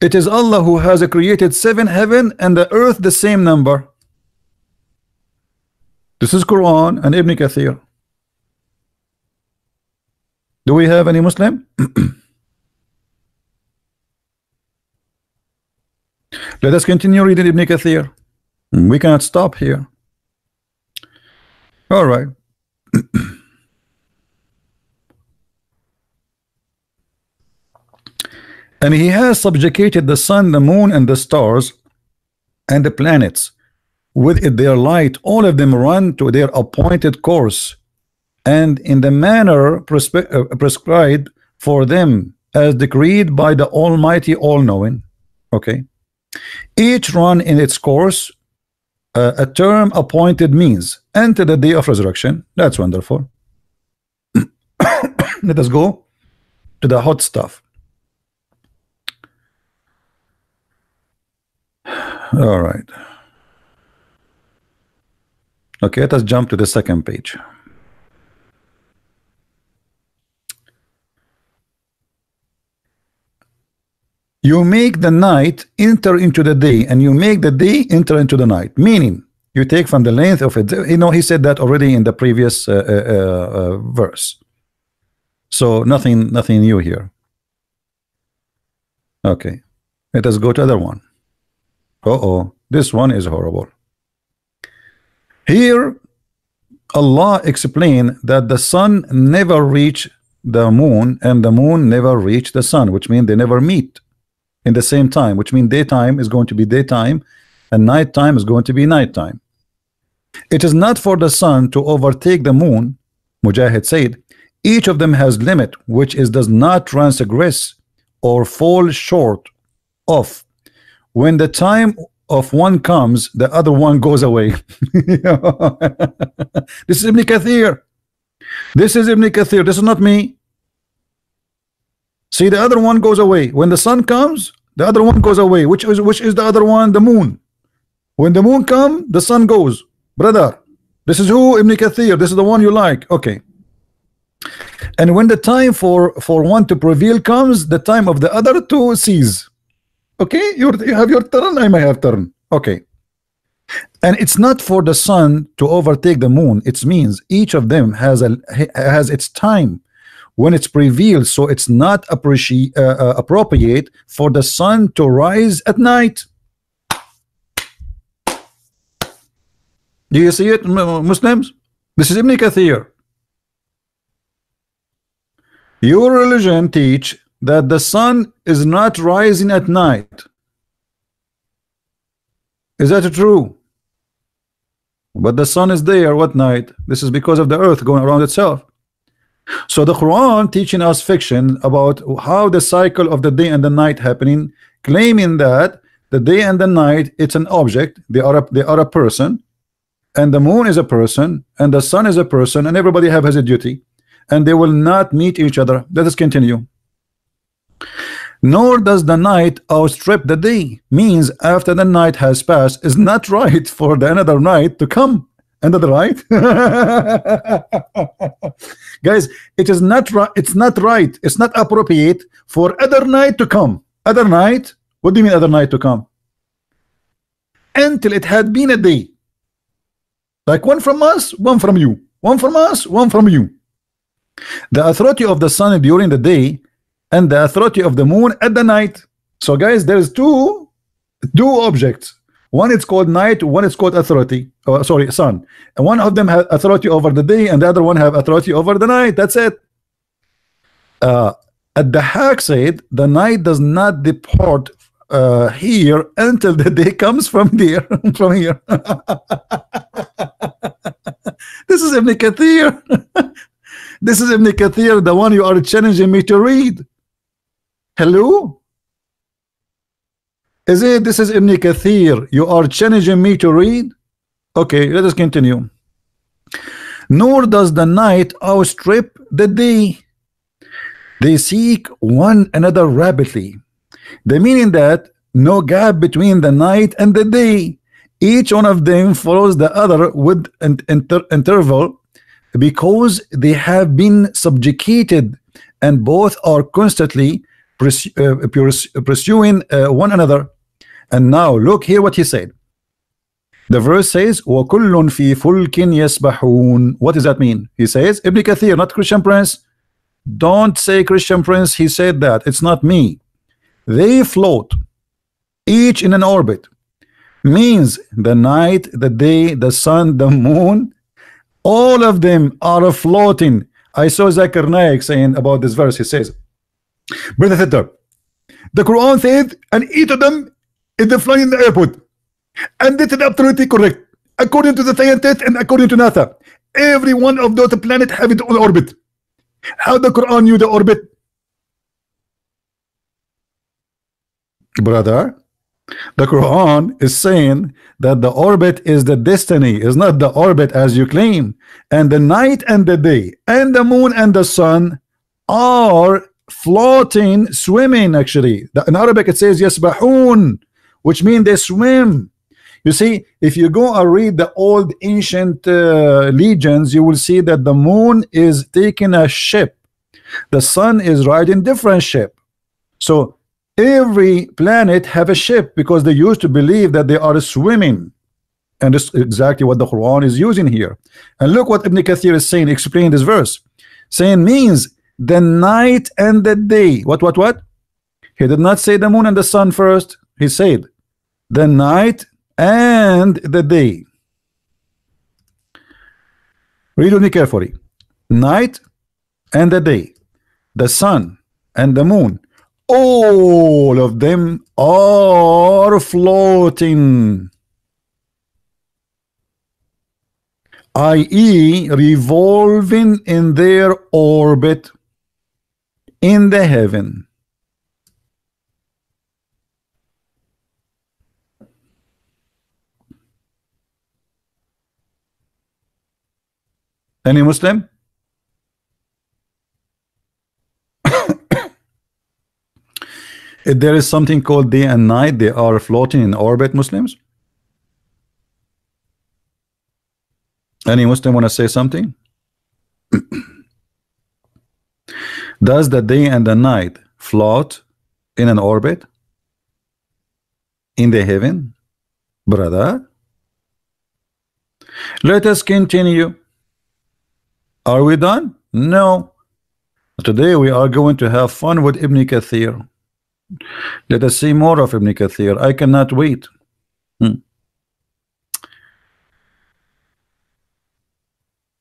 It is Allah who has created seven heaven and the earth the same number. This is Quran and Ibn Kathir. Do we have any Muslim? [clears throat] Let us continue reading Ibn Kathir. Hmm, we cannot stop here. All right. [clears throat] And he has subjugated the sun, the moon, and the stars and the planets. With their light, all of them run to their appointed course and in the manner uh, prescribed for them as decreed by the Almighty All-Knowing. Okay. Each run in its course uh, a term appointed means until the day of resurrection. That's wonderful. [coughs] Let us go to the hot stuff. All right. Okay, let us jump to the second page. You make the night enter into the day, and you make the day enter into the night. Meaning, you take from the length of it. You know, he said that already in the previous uh, uh, uh, uh verse. So nothing, nothing new here. Okay, let us go to other one. Uh oh, this one is horrible here Allah explained that the sun never reach the moon and the moon never reach the sun which means they never meet in the same time which means daytime is going to be daytime and nighttime is going to be nighttime. It is not for the sun to overtake the moon Mujahid said. Each of them has limit which is does not transgress or fall short of. When the time of one comes the other one goes away. [laughs] This is Ibn Kathir. This is Ibn Kathir. This is not me. See the other one goes away. When the sun comes the other one goes away. Which is which is the other one? The moon. When the moon come the sun goes. Brother this is who Ibn Kathir. This is the one you like. Okay. And when the time for for one to prevail comes the time of the other to cease okay you you have your turn I may have turn. Okay. And it's not for the sun to overtake the moon. It means each of them has a has its time. When it's revealed. so it's not appreciate uh, uh, appropriate for the sun to rise at night. Do you see it Muslims? This is Ibn Kathir. Your religion teach that the sun is not rising at night. Is that true? But the sun is there what night? This is because of the earth going around itself. So the Quran teaching us fiction about how the cycle of the day and the night happening, claiming that the day and the night it's an object, they are a, they are a person, and the moon is a person, and the sun is a person, and everybody have has a duty, and they will not meet each other. Let us continue nor does the night outstrip the day means after the night has passed is not [laughs] right for the another night to come. Another right [laughs] guys it is not right it's not right it's not appropriate for other night to come. Other night? What do you mean other night to come? Until it had been a day. Like one from us one from you. One from us one from you. The authority of the sun during the day and the authority of the moon at the night. So guys there's two two objects. One is called night one is called authority oh, sorry sun. And one of them has authority over the day and the other one have authority over the night. That's it. Uh, Ad-Dahhak said the night does not depart uh, here until the day comes from there [laughs] from here. [laughs] This is Ibn Kathir. [laughs] This is Ibn Kathir the one you are challenging me to read Hello? Is it this is Ibn Kathir? You are challenging me to read? Okay, let us continue. Nor does the night outstrip the day. They seek one another rapidly. The meaning that no gap between the night and the day. Each one of them follows the other with an inter interval because they have been subjugated and both are constantly uh, pursuing uh, one another. And now look here what he said. The verse says, What does that mean? He says, Ibn Kathir, not Christian Prince. Don't say Christian Prince, he said that. It's not me. They float, each in an orbit. Means the night, the day, the sun, the moon, all of them are floating. I saw Zakir Naik saying about this verse, he says, Brother Sitter, the Quran says, and each of them is the flying in the airport. And this is absolutely correct. According to the scientists and according to NASA, every one of those planets have its own orbit. How the Quran knew the orbit? Brother, the Quran is saying that the orbit is the destiny, is not the orbit as you claim. And the night and the day, and the moon and the sun are floating swimming actually. In Arabic it says yasbahun which means they swim. You see if you go and read the old ancient uh, legends you will see that the moon is taking a ship. The sun is riding different ship. So every planet have a ship because they used to believe that they are swimming. And this is exactly what the Quran is using here. And look what Ibn Kathir is saying. Explain this verse. Saying means the night and the day. What what what? He did not say the moon and the sun first. He said the night and the day. Read me carefully. Night and the day. The sun and the moon. All of them are floating. I.e. revolving in their orbit in the heaven. Any Muslim? [coughs] If there is something called day and night they are floating in orbit Muslims. Any Muslim want to say something [coughs] does the day and the night float in an orbit? In the heaven? Brother? Let us continue. Are we done? No. Today we are going to have fun with Ibn Kathir. Let us see more of Ibn Kathir. I cannot wait. Hmm.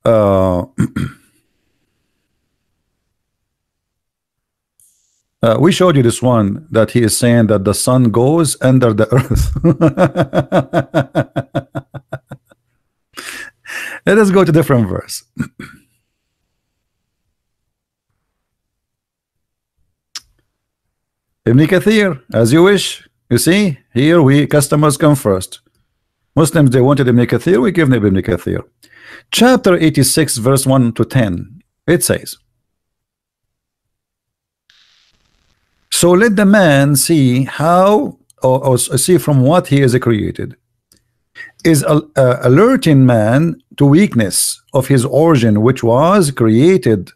Uh, [clears throat] uh, we showed you this one that he is saying that the sun goes under the earth. [laughs] Let us go to different verse. [clears throat] Ibn Kathir, as you wish. You see, here we customers come first. Muslims, they wanted Ibn Kathir, we give them Ibn Kathir. Chapter 86, verse 1 to 10, it says, So let the man see how, or, or see from what he is created. Is uh, alerting man to weakness of his origin, which was created.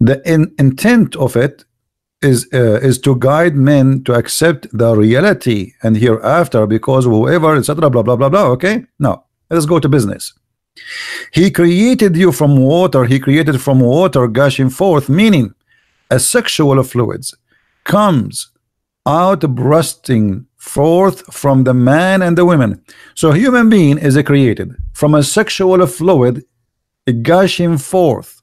The in, intent of it is uh, is to guide men to accept the reality and hereafter because whoever etc blah blah blah blah okay now let's go to business he created you from water he created from water gushing forth meaning a sexual fluids comes out bursting forth from the man and the women so human being is created from a sexual fluid gushing forth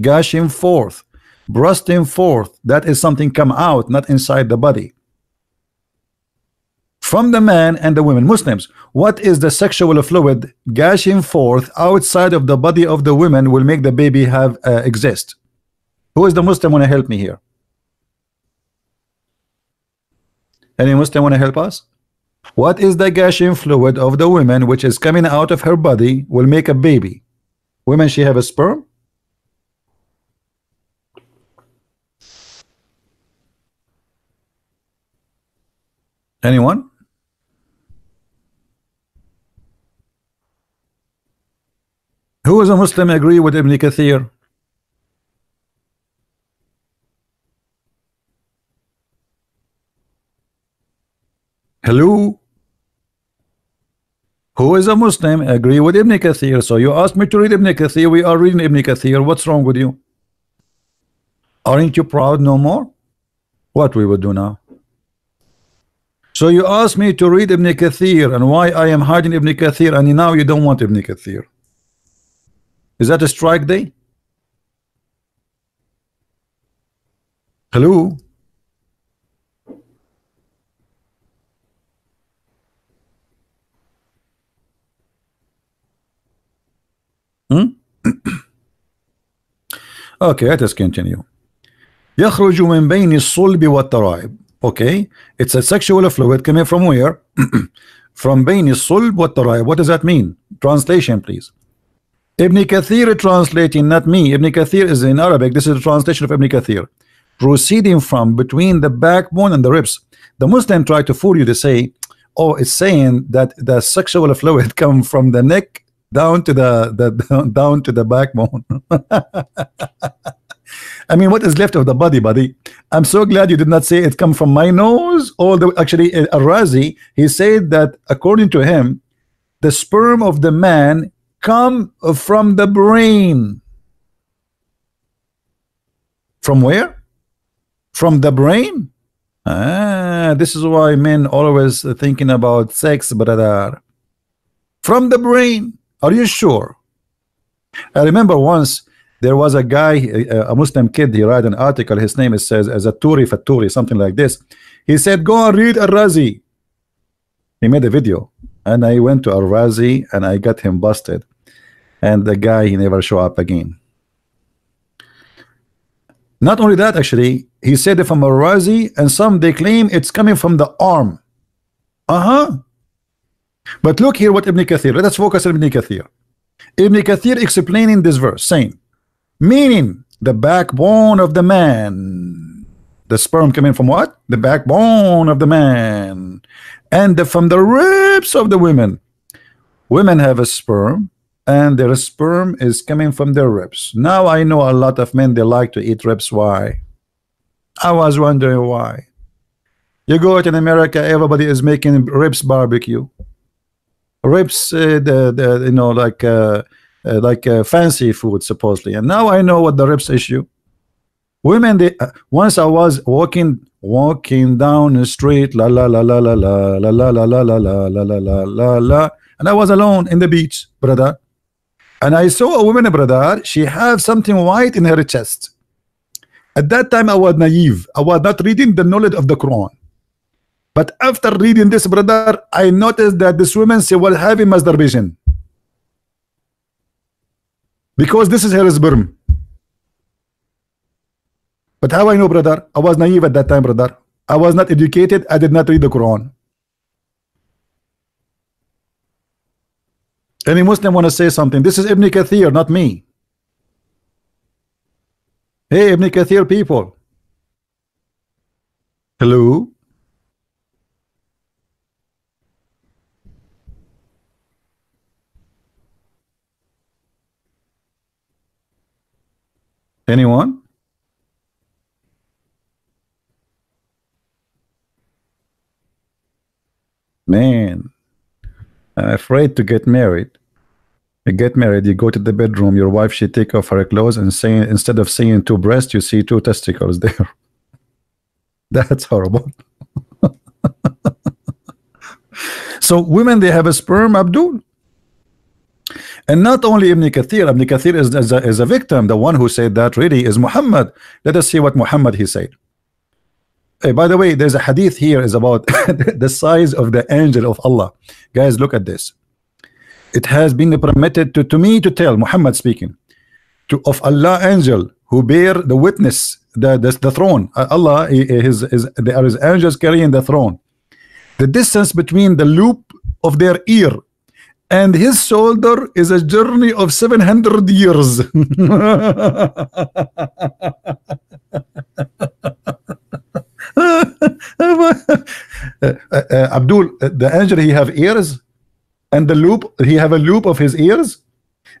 gushing forth bursting forth. That is something come out not inside the body. From the man and the women Muslims what is the sexual fluid gushing forth outside of the body of the women will make the baby have uh, exist? Who is the Muslim want to help me here any Muslim want to help us what is the gushing fluid of the women which is coming out of her body will make a baby women she have a sperm Anyone? Who is a Muslim agree with Ibn Kathir? Hello? Who is a Muslim agree with Ibn Kathir? So you asked me to read Ibn Kathir. We are reading Ibn Kathir. What's wrong with you? Aren't you proud no more? What we would do now? So you asked me to read Ibn Kathir and why I am hiding Ibn Kathir and now you don't want Ibn Kathir. Is that a strike day? Hello? Hmm? okay, let us continue. يخرج من بين الصلب والترائب okay it's a sexual fluid coming from where [clears throat] from بين الصلب والترائب what does that mean translation please Ibn Kathir translating not me Ibn Kathir is in Arabic this is the translation of Ibn Kathir proceeding from between the backbone and the ribs the Muslim try to fool you to say oh it's saying that the sexual fluid come [laughs] from the neck down to the, the [laughs] down to the backbone [laughs] I mean, what is left of the body, buddy? I'm so glad you did not say it come from my nose. The actually, Arazi he said that according to him, the sperm of the man come from the brain. From where? From the brain? Ah, this is why men always thinking about sex, brother. From the brain. Are you sure? I remember once there was a guy, a, Muslim kid, he wrote an article, his name is says as a Turi Faturi, something like this. He said, go and read Al-Razi. He made a video and I went to Al-Razi and I got him busted. And the guy, he never show up again. Not only that, actually, he said it from Al-Razi and some they claim it's coming from the arm. Uh-huh. But look here what Ibn Kathir, let us focus on Ibn Kathir. Ibn Kathir explaining this verse, saying, meaning the backbone of the man. The sperm coming from what? The backbone of the man. And the, from the ribs of the women. Women have a sperm, and their sperm is coming from their ribs. Now I know a lot of men, they like to eat ribs. Why? I was wondering why. You go out in America, everybody is making ribs barbecue ribs uh, the, the you know like uh, uh, like uh, fancy food supposedly and now I know what the ribs issue women they uh, once I was walking walking down the street la la la la la la la la la la la la la la la la and I was alone in the beach brother and I saw a woman brother she have something white in her chest at that time I was naive I was not reading the knowledge of the Quran but after reading this, brother, I noticed that this woman she was having masturbation. Because this is her sperm. But how I know, brother? I was naive at that time, brother. I was not educated. I did not read the Quran. Any Muslim want to say something? This is Ibn Kathir, not me. Hey, Ibn Kathir people. Hello? Anyone? Man, I'm afraid to get married. You get married, you go to the bedroom, your wife, she take off her clothes and saying, instead of seeing two breasts, you see two testicles [laughs] there. That's horrible. [laughs] so women, they have a sperm, Abdul. And not only Ibn Kathir, Ibn Kathir is, is, a, is a victim. The one who said that really is Muhammad. Let us see what Muhammad he said. Hey, by the way, there's a hadith here is about [laughs] the size of the angel of Allah. Guys, look at this. It has been permitted to, to me to tell, Muhammad speaking, to of Allah angel who bear the witness, the, the, the throne. Uh, Allah, is, is, there is angels carrying the throne. The distance between the loop of their ear and his shoulder is a journey of 700 years. [laughs] Uh, Abdul, the angel, he have ears, and the loop, he have a loop of his ears,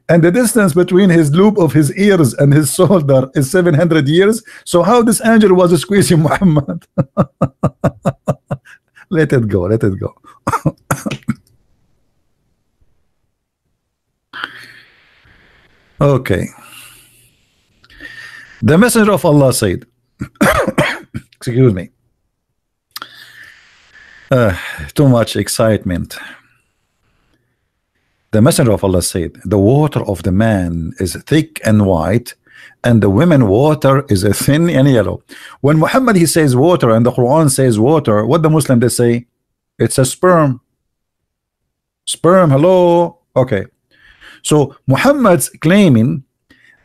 and the distance between his loop of his ears and his shoulder is 700 years. So how this angel was squeezing [laughs] Muhammad? let it go, let it go. Okay. The messenger of Allah said, [coughs] excuse me, uh, too much excitement. The messenger of Allah said, the water of the man is thick and white, and the women water is [laughs] thin and yellow. When Muhammad he says water and the Quran says water, what the Muslim they say? It's a sperm. Sperm, hello. Okay. So Muhammad's claiming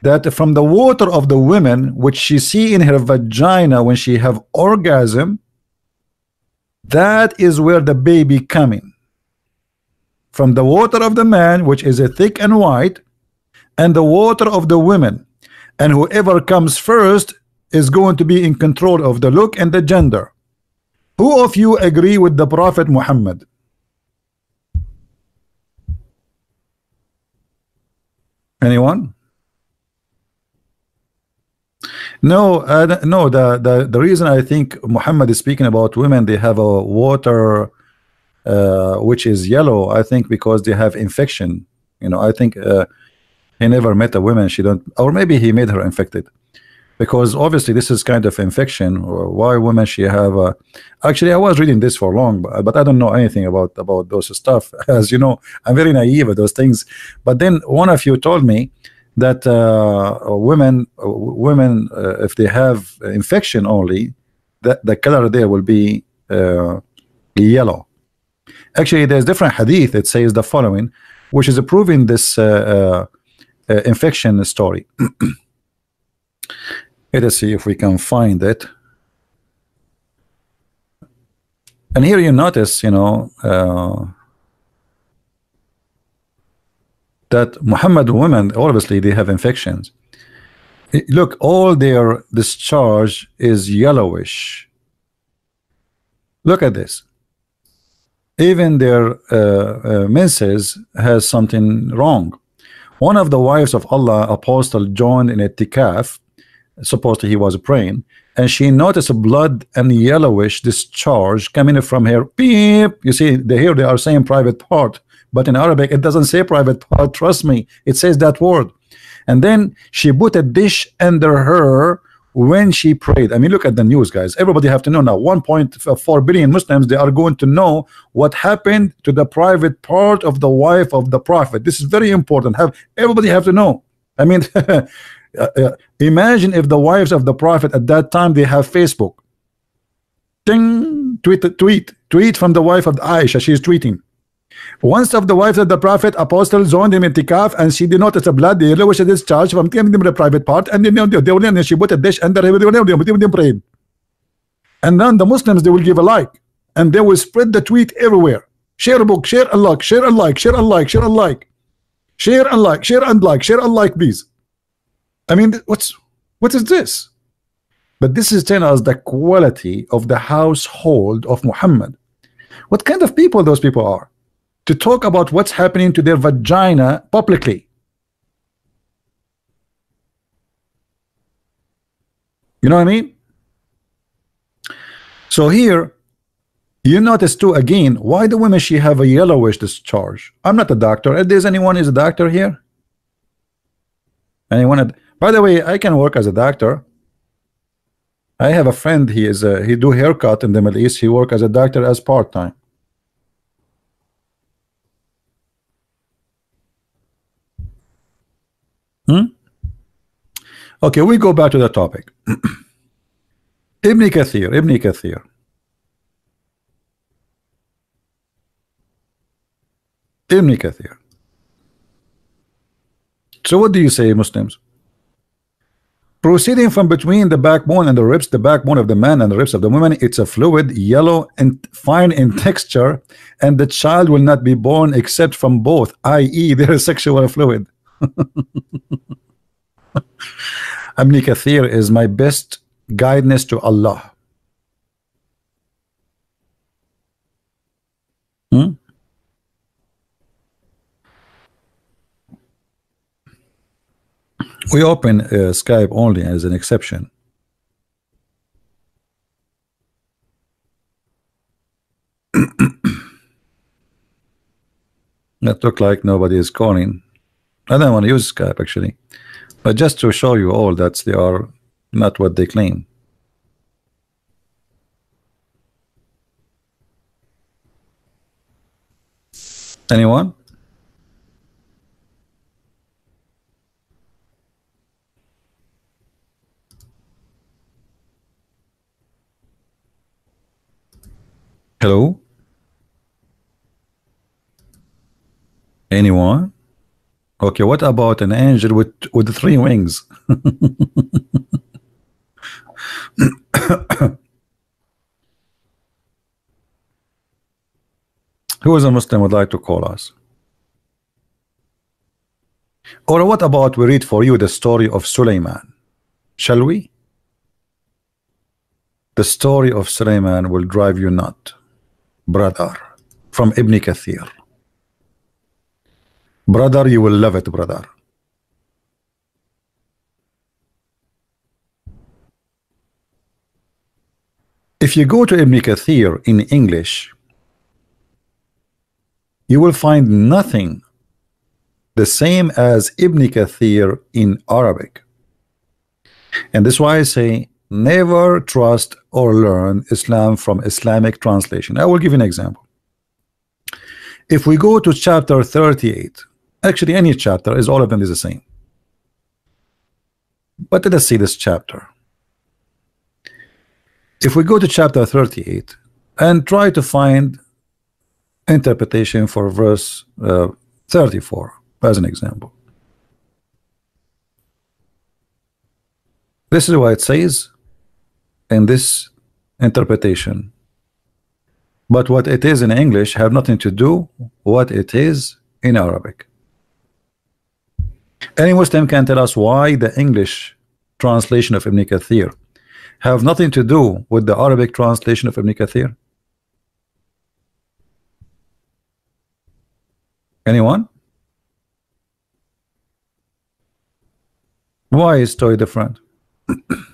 that from the water of the women which she see in her vagina when she have orgasm that is where the baby coming. From the water of the man which is a thick and white and the water of the women. And whoever comes first is going to be in control of the look and the gender. Who of you agree with the prophet Muhammad Anyone? No, uh, no. The, the the reason I think Muhammad is speaking about women, they have a water uh, which is yellow. I think because they have infection. You know, I think uh, he never met a woman. She don't, or maybe he made her infected because obviously this is kind of infection. Why women she have a actually I was reading this for long but, but I don't know anything about about those stuff. [laughs] As you know I'm very naive at those things. But then one of you told me that uh, women women uh, if they have infection only that the color there will be uh, yellow. Actually there's different hadith that says the following which is proving this uh, uh, uh, infection story [clears throat] let us see if we can find it. And here you notice you know uh, that Muhammad women obviously they have infections. Look all their discharge is yellowish. Look at this. Even their uh, uh, menses has something wrong. One of the wives of Allah apostle joined in a tikaf supposedly he was praying and she noticed a blood and yellowish discharge coming from her beep. You see they, here they are saying private part but in Arabic it doesn't say private part trust me it says that word. And then she put a dish under her when she prayed. I mean look at the news guys. Everybody have to know now 1.4 billion Muslims they are going to know what happened to the private part of the wife of the prophet. This is very important. Have everybody have to know. I mean [laughs] Uh, uh, imagine if the wives of the prophet at that time they have Facebook. Ding, tweet tweet tweet from the wife of Aisha. She is tweeting. Once of the wives of the prophet apostle joined him in tikaf and she did notice a blood the yellowish discharge from the private part and then they will then she put a dish under her prayed and then the Muslims they will give a like and they will spread the tweet everywhere. Share a book share a like share a like share a like share a like. Share and like share and like share and like please I mean, what's what is this? But this is telling us the quality of the household of Muhammad. What kind of people those people are to talk about what's happening to their vagina publicly. You know what I mean? So here, you notice too again why the women she have a yellowish discharge. I'm not a doctor. If there's anyone is a doctor here, anyone? By the way, I can work as a doctor. I have a friend. He is a, he do haircut in the Middle East. He work as a doctor as part time. Hmm? Okay, we go back to the topic. [clears throat] Ibn Kathir, Ibn Kathir. Ibn Kathir. So what do you say, Muslims? Proceeding from between the backbone and the ribs the backbone of the man and the ribs of the woman it's a fluid yellow and fine in [laughs] texture and the child will not be born except from both i.e. [laughs] there is sexual fluid [laughs] Ibn Kathir is my best guidance to Allah hmm? We open uh, Skype only as an exception. [clears throat] that look like nobody is calling. I don't want to use Skype actually, but just to show you all that they are not what they claim. Anyone? Hello? Anyone? Okay, what about an angel with with three wings? [coughs] Who is a Muslim would like to call us? Or what about we read for you the story of Suleiman? Shall we? The story of Suleiman will drive you nuts brother, from Ibn Kathir. Brother, you will love it, brother. If you go to Ibn Kathir in English, you will find nothing the same as Ibn Kathir in Arabic. And this is why I say never trust or learn Islam from Islamic translation. I will give you an example. If we go to chapter 38 actually any chapter is all of them is the same. But let us see this chapter. If we go to chapter 38 and try to find interpretation for verse uh, 34 as an example. This is what it says in this interpretation. But what it is in English have nothing to do what it is in Arabic. Any Muslim can tell us why the English translation of Ibn Kathir have nothing to do with the Arabic translation of Ibn Kathir? Anyone? Why is story different [clears throat]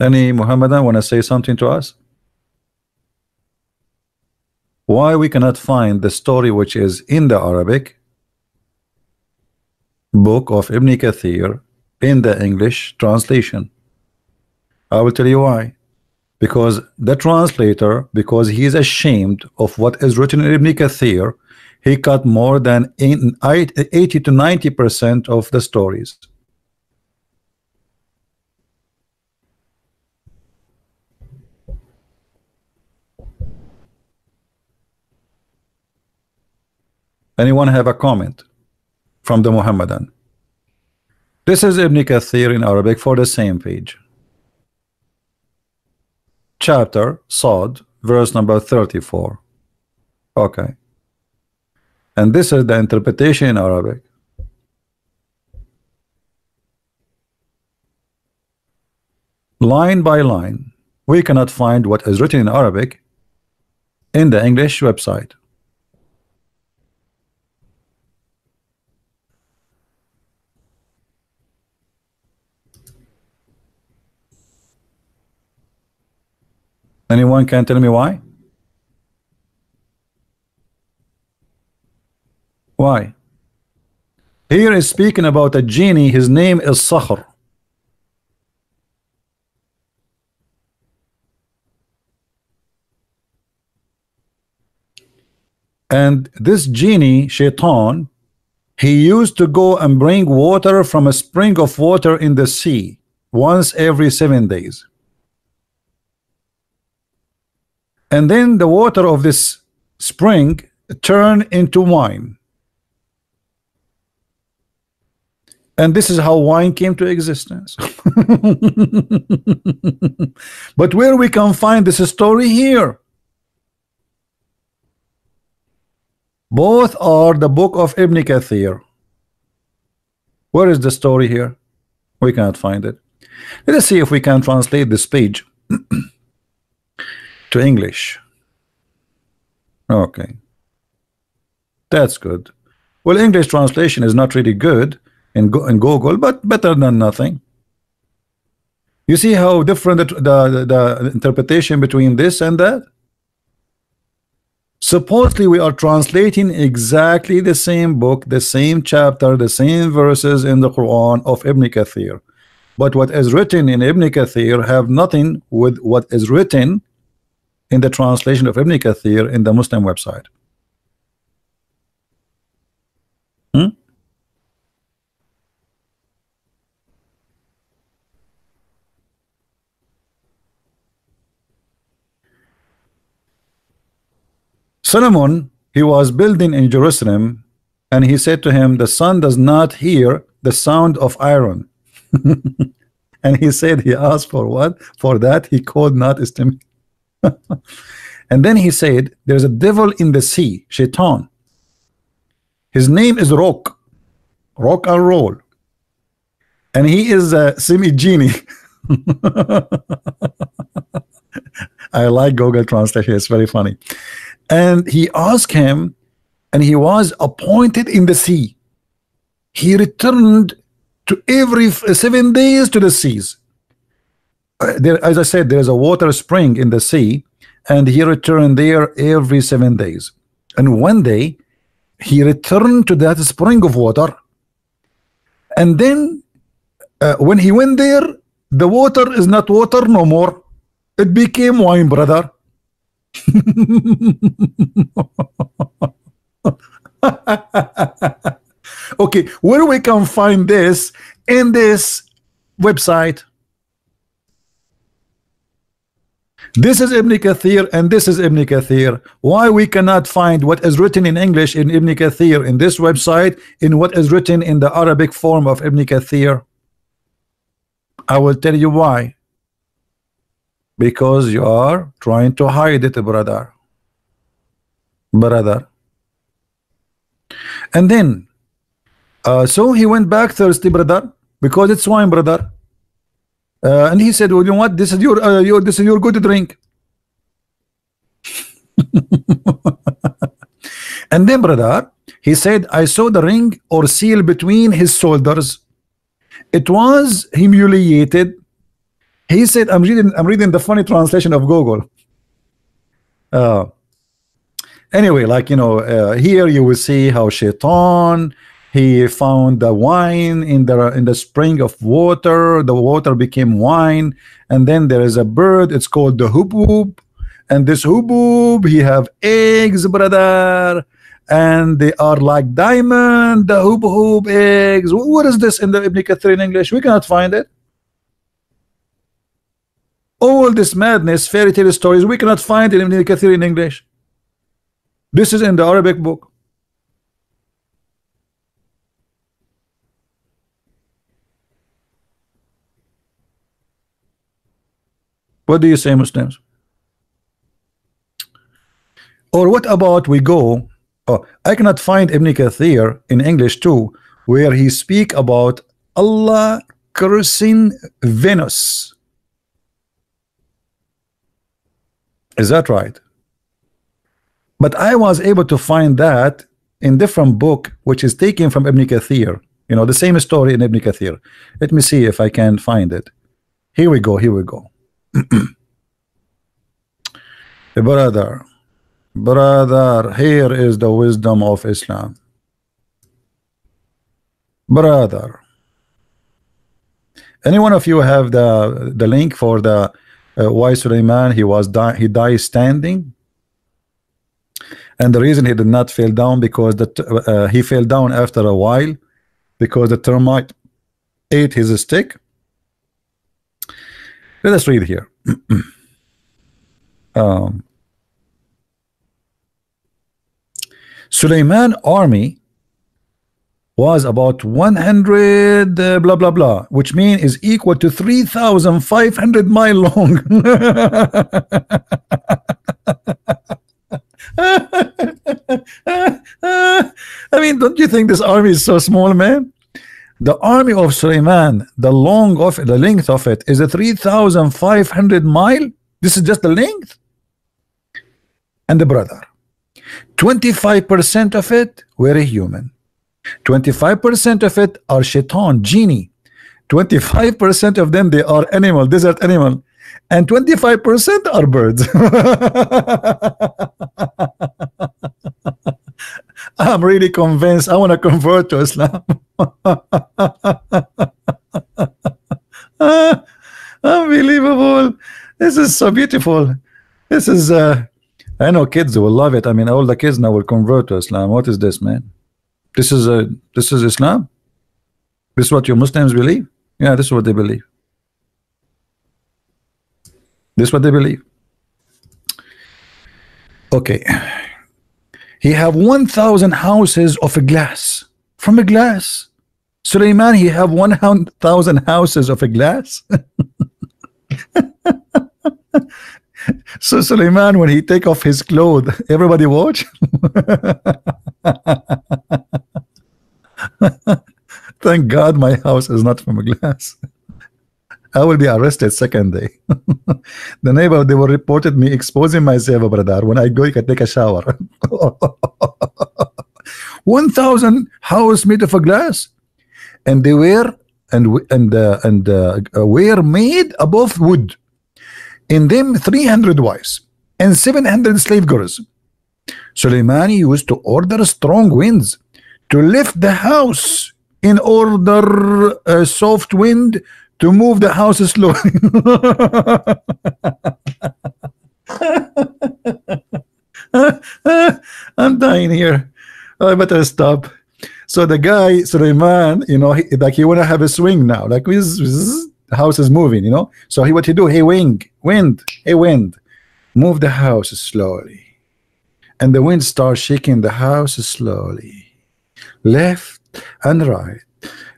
Any Muhammadan want to say something to us? Why we cannot find the story which is in the Arabic book of Ibn Kathir in the English translation? I will tell you why. Because the translator, because he is ashamed of what is written in Ibn Kathir, he cut more than 80 to 90 percent of the stories. Anyone have a comment from the Muhammadan? This is Ibn Kathir in Arabic for the same page. Chapter Sod, verse number 34. Okay. And this is the interpretation in Arabic. Line by line, we cannot find what is written in Arabic in the English website. Anyone can tell me why? Why? Here is speaking about a genie, his name is Sakhr. And this genie, Shaitan, he used to go and bring water from a spring of water in the sea once every seven days. And then the water of this spring turn into wine. And this is how wine came to existence. [laughs] But where we can find this story here? Both are the book of Ibn Kathir. Where is the story here? We cannot find it. Let us see if we can translate this page [clears throat] to English. Okay. That's good. Well, English translation is not really good in, Go in Google, but better than nothing. You see how different the, the, the interpretation between this and that? Supposedly we are translating exactly the same book, the same chapter, the same verses in the Quran of Ibn Kathir. But what is written in Ibn Kathir have nothing with what is written in the translation of Ibn Kathir in the Muslim website. Hmm? Solomon, he was building in Jerusalem, and he said to him, The sun does not hear the sound of iron. [laughs] and he said, He asked for what? For that he called not estimate. [laughs] and then he said, There's a devil in the sea, Shaitan. His name is Rock, rock and roll. And he is a semi genie. [laughs] I like Google Translation, it's very funny. And he asked him and he was appointed in the sea he returned to every seven days to the seas there as I said there's a water spring in the sea and he returned there every seven days. And one day he returned to that spring of water. And then uh, when he went there the water is not water no more. It became wine brother. [laughs] Okay where we can find this in this website this is Ibn Kathir and this is Ibn Kathir. Why we cannot find what is written in English in Ibn Kathir in this website in what is written in the Arabic form of Ibn Kathir? I will tell you why. Because you are trying to hide it brother. Brother. And then uh, so he went back thirsty brother because it's wine brother uh, and he said well you know what? This is your, uh, your this is your good drink. [laughs] And then brother he said I saw the ring or seal between his shoulders. It was humiliated. He said I'm reading I'm reading the funny translation of Google. Uh, anyway like you know uh, here you will see how shaitan he found the wine in the in the spring of water. The water became wine. And then there is a bird. It's called the hubub and this hubub he have eggs brother. And they are like diamond. The hubub eggs. What is this in the Ibn Kathir in English? We cannot find it. All this madness fairy tale stories we cannot find it in Ibn Kathir in English. This is in the Arabic book What do you say, Muslims? Or what about we go? Oh, I cannot find Ibn Kathir in English too, where he speak about Allah cursing Venus. Is that right? But I was able to find that in different book, which is taken from Ibn Kathir. You know, the same story in Ibn Kathir. Let me see if I can find it. Here we go. Here we go. [clears throat] brother. Brother here is the wisdom of Islam. Brother. Any one of you have the the link for the uh, why Suleiman he was die he died standing? And the reason he did not fall down because that uh, he fell down after a while because the termite ate his stick let us read here. [clears throat] um, Suleiman army was about 100 uh, blah blah blah which mean is equal to 3,500 mile long [laughs] I mean don't you think this army is so small man the army of Suleiman, the long of the length of it is a 3,500 mile. This is just the length. And the brother, 25% of it were human. 25% of it are shaitan, genie. 25% of them they are animal, desert animal. And 25% are birds. [laughs] I'm really convinced I want to convert to Islam. [laughs] Unbelievable. This is so beautiful. This is, uh, I know kids will love it. I mean, all the kids now will convert to Islam. What is this, man? This is a, this is Islam? This is what your Muslims believe? Yeah, this is what they believe. This is what they believe. Okay. He have 1,000 houses of a glass. From a glass. Suleiman, he have 1,000 houses of a glass. [laughs] so Suleiman, when he take off his clothes, everybody watch. [laughs] Thank God my house is not from a glass. I will be arrested second day. [laughs] the neighbor they will reported me exposing myself, a brother. When I go, I can take a shower. [laughs] 1000 house made of a glass and they were and and uh, and uh, were made above wood in them 300 wives and 700 slave girls Suleiman used to order strong winds to lift the house in order a soft wind to move the house slowly [laughs] I'm dying here. Oh, I better stop. So the guy Suleiman you know he, like he want to have a swing now. Like his, house is moving you know? So he what he do? Hey wing wind hey wind. Move the house slowly. And the wind starts shaking the house slowly. Left and right.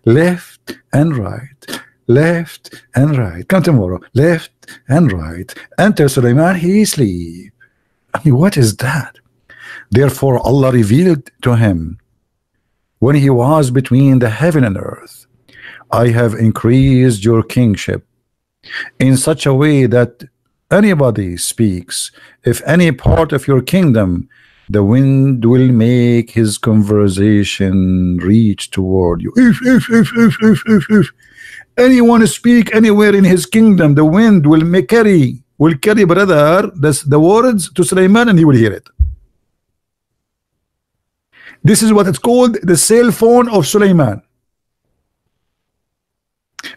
Left and right left and right. Come tomorrow. Left and right. Enter Suleiman. He sleep. I mean what is that? Therefore Allah revealed to him when he was between the heaven and earth I have increased your kingship in such a way that anybody speaks if any part of your kingdom the wind will make his conversation reach toward you. If if if if if if, if. Anyone speak anywhere in his kingdom the wind will make carry will carry brother this, the words to Suleiman and he will hear it. This is what it's called the cell phone of Suleiman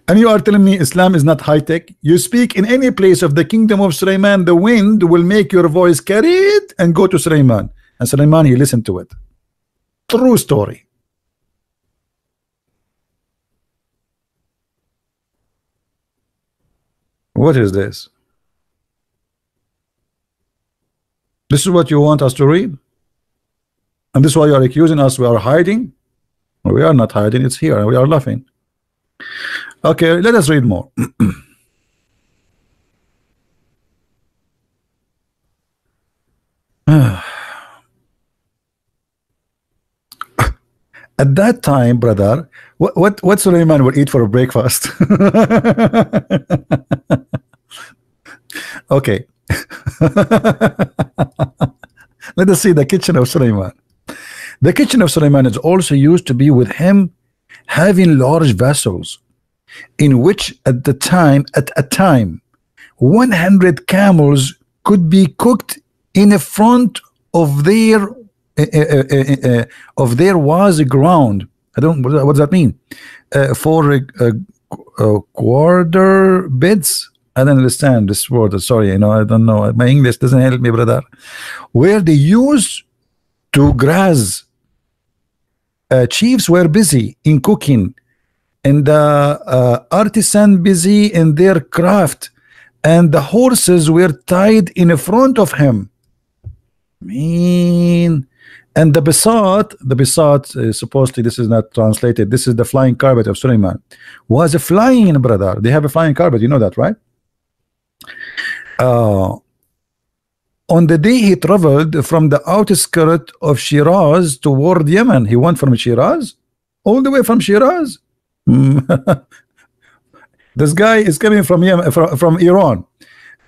and you are telling me Islam is not high-tech. You speak in any place of the kingdom of Suleiman the wind will make your voice carry it and go to Suleiman and Suleiman he listened to it. True story what is this? This is what you want us to read? And this is why you are accusing us we are hiding? We are not hiding it's here and we are laughing. Okay, let us read more. [clears throat] Ah. At that time, brother, what what what Suleiman would eat for a breakfast? [laughs] okay. [laughs] Let us see the kitchen of Suleiman. The kitchen of Suleiman is also used to be with him having large vessels in which at the time at a time 100 camels could be cooked in the front of their Eh, eh, eh, of there was a ground. I don't what does that mean? For a quarter beds? I don't understand this word. Sorry you know I don't know. My English doesn't help me brother. Where they used to graze uh, chiefs were busy in cooking and the uh, artisan busy in their craft and the horses were tied in front of him. Mean and the besat the besat uh, supposedly this is not translated this is the flying carpet of Suleiman. Was a flying brother. They have a flying carpet you know that right? Uh, on the day he traveled from the outskirt of Shiraz toward Yemen he went from Shiraz? All the way from Shiraz? [laughs] This guy is coming from Yemen from, from Iran.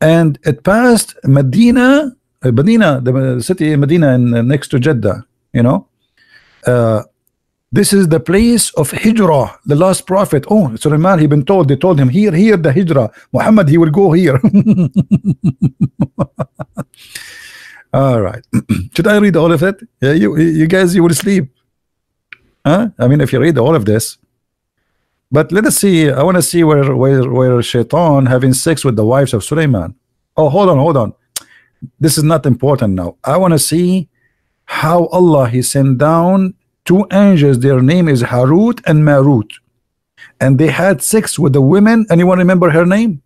And it passed Medina Medina the city Medina and uh, next to Jeddah you know? Uh, this is the place of Hijrah the last prophet. Oh Suleiman he been told they told him here here the Hijrah. Muhammad he will go here. [laughs] All right. [clears throat] Should I read all of it yeah you you guys you will sleep. Huh? I mean if you read all of this. But let us see I want to see where where where Shaitan having sex with the wives of Suleiman oh hold on hold on this is not important now I want to see how Allah he sent down two angels their name is Harut and Marut and they had sex with the women anyone remember her name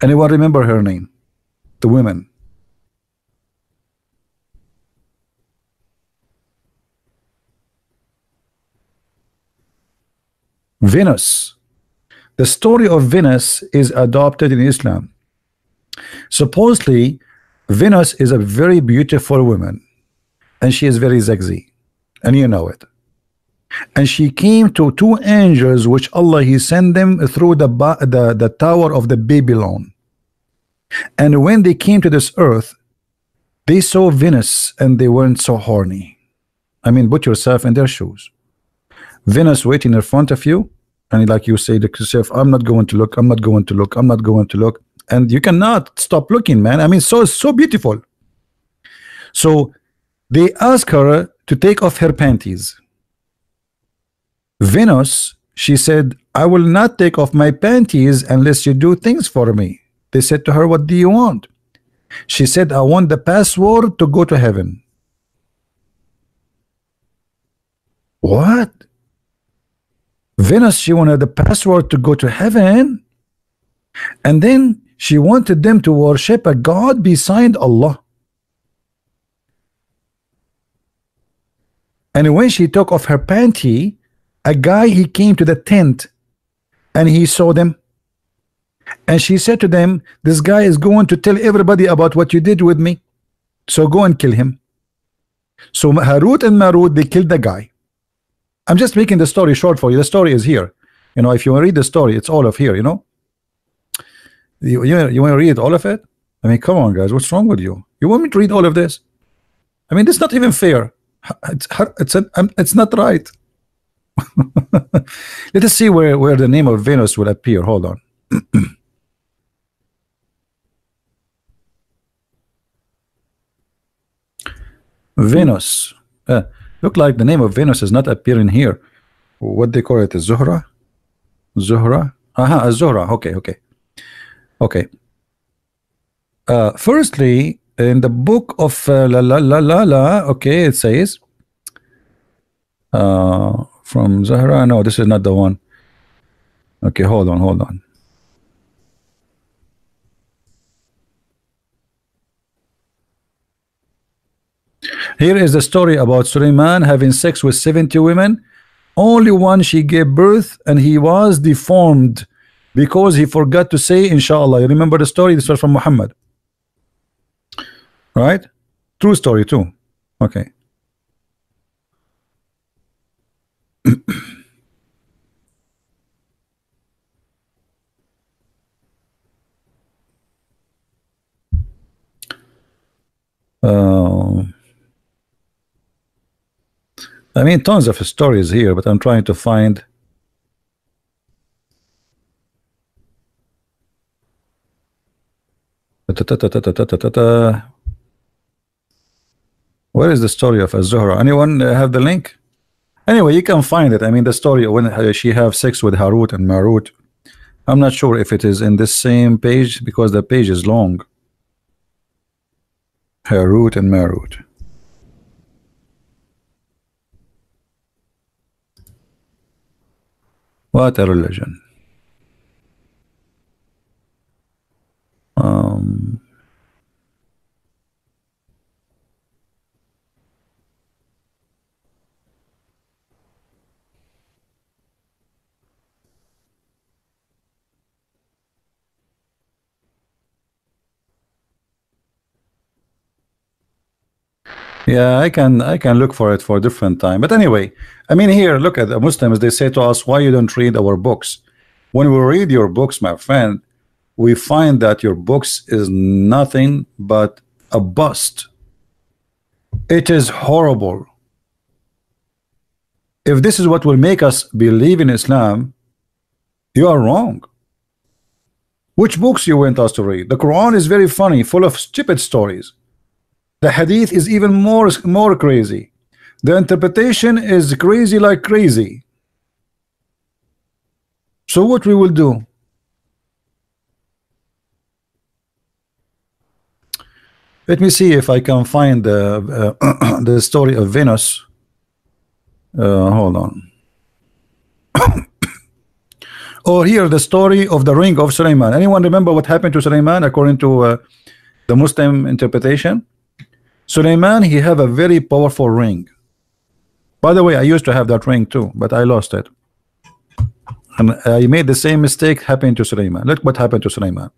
Anyone remember her name? The women. Venus. The story of Venus is adopted in Islam. Supposedly, Venus is a very beautiful woman and she is very sexy and you know it and she came to two angels which Allah he sent them through the, the the tower of the Babylon and when they came to this earth they saw Venus and they weren't so horny. I mean, put yourself in their shoes. Venus waiting in front of you, and like you say to yourself, I'm not going to look, I'm not going to look, I'm not going to look, and you cannot stop looking, man. I mean, so so beautiful. So they ask her to take off her panties. Venus, she said, I will not take off my panties unless you do things for me. They said to her, What do you want? She said, I want the password to go to heaven. What? Venus, she wanted the password to go to heaven. And then she wanted them to worship a God beside Allah. And when she took off her panty, a guy he came to the tent and he saw them and she said to them this guy is going to tell everybody about what you did with me so go and kill him so Harut and Marut they killed the guy I'm just making the story short for you. The story is here. You know if you read the story it's all of here you know? You, you, you want to read all of it? I mean come on guys what's wrong with you? You want me to read all of this? I mean it's not even fair. It's it's, a, it's not right. [laughs] Let us see where where the name of Venus will appear. Hold on. [clears throat] Venus. Uh, look like the name of Venus is not appearing here. What they call it? Zuhra? Zuhra? Aha, Zuhra. Okay, okay. Okay. Uh, firstly, in the book of uh, la la la la la, okay, it says uh, from Zahra. No, this is not the one. Okay, hold on, hold on. Here is the story about Suleiman having sex with 70 women. Only one she gave birth and he was deformed because he forgot to say inshallah. You remember the story? This was from Muhammad. Right? True story too. Okay. [clears throat] uh, I mean, tons of stories here, but I'm trying to find. Where is the story of Az-Zuhra? Anyone have the link? Anyway, you can find it. I mean, the story when she have sex with Harut and Marut. I'm not sure if it is in this same page because the page is long. Harut and Marut. What a religion. Um, Yeah, I can I can look for it for a different time. But anyway, I mean here, look at the Muslims, they say to us, why you don't read our books? When we read your books, my friend, we find that your books is nothing but a bust. It is horrible. If this is what will make us believe in Islam, you are wrong. Which books you want us to read? The Quran is very funny, full of stupid stories. The hadith is even more more crazy. The interpretation is crazy like crazy. So what we will do? Let me see if I can find the uh, [clears throat] the story of Venus. Uh, hold on. or [coughs] here the story of the ring of Suleiman. Anyone remember what happened to Suleiman according to uh, the Muslim interpretation? Suleiman, he have a very powerful ring. By the way, I used to have that ring too, but I lost it. And I made the same mistake happened to Suleiman. Look what happened to Suleiman.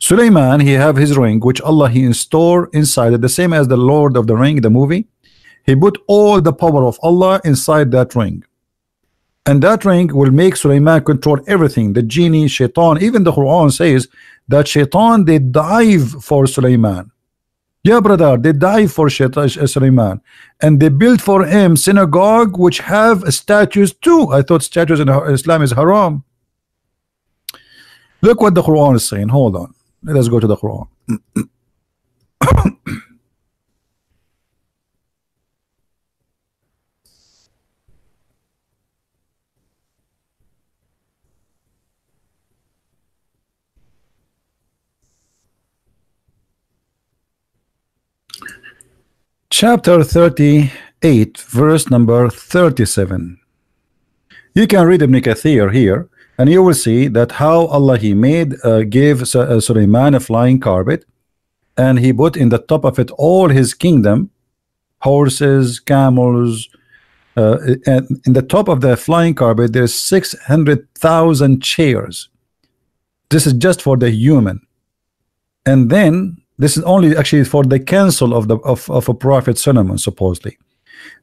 Suleiman, he have his ring, which Allah he installed inside it, the same as the Lord of the Ring, the movie. He put all the power of Allah inside that ring. And that ring will make Suleiman control everything. The genie, shaitan, even the Quran says that shaitan, they dive for Suleiman. Yeah, brother, they died for uh, Sulaiman, and they built for him synagogue which have statues too. I thought statues in Islam is haram. Look what the Quran is saying. Hold on, let us go to the Quran. [clears throat] chapter 38 verse number 37 you can read Ibn Kathir here and you will see that how Allah he made uh, gave uh, Sulaiman a flying carpet and he put in the top of it all his kingdom horses camels uh, and in the top of the flying carpet there's 600,000 chairs. This is just for the human. And then this is only actually for the council of the of, of a prophet Solomon supposedly.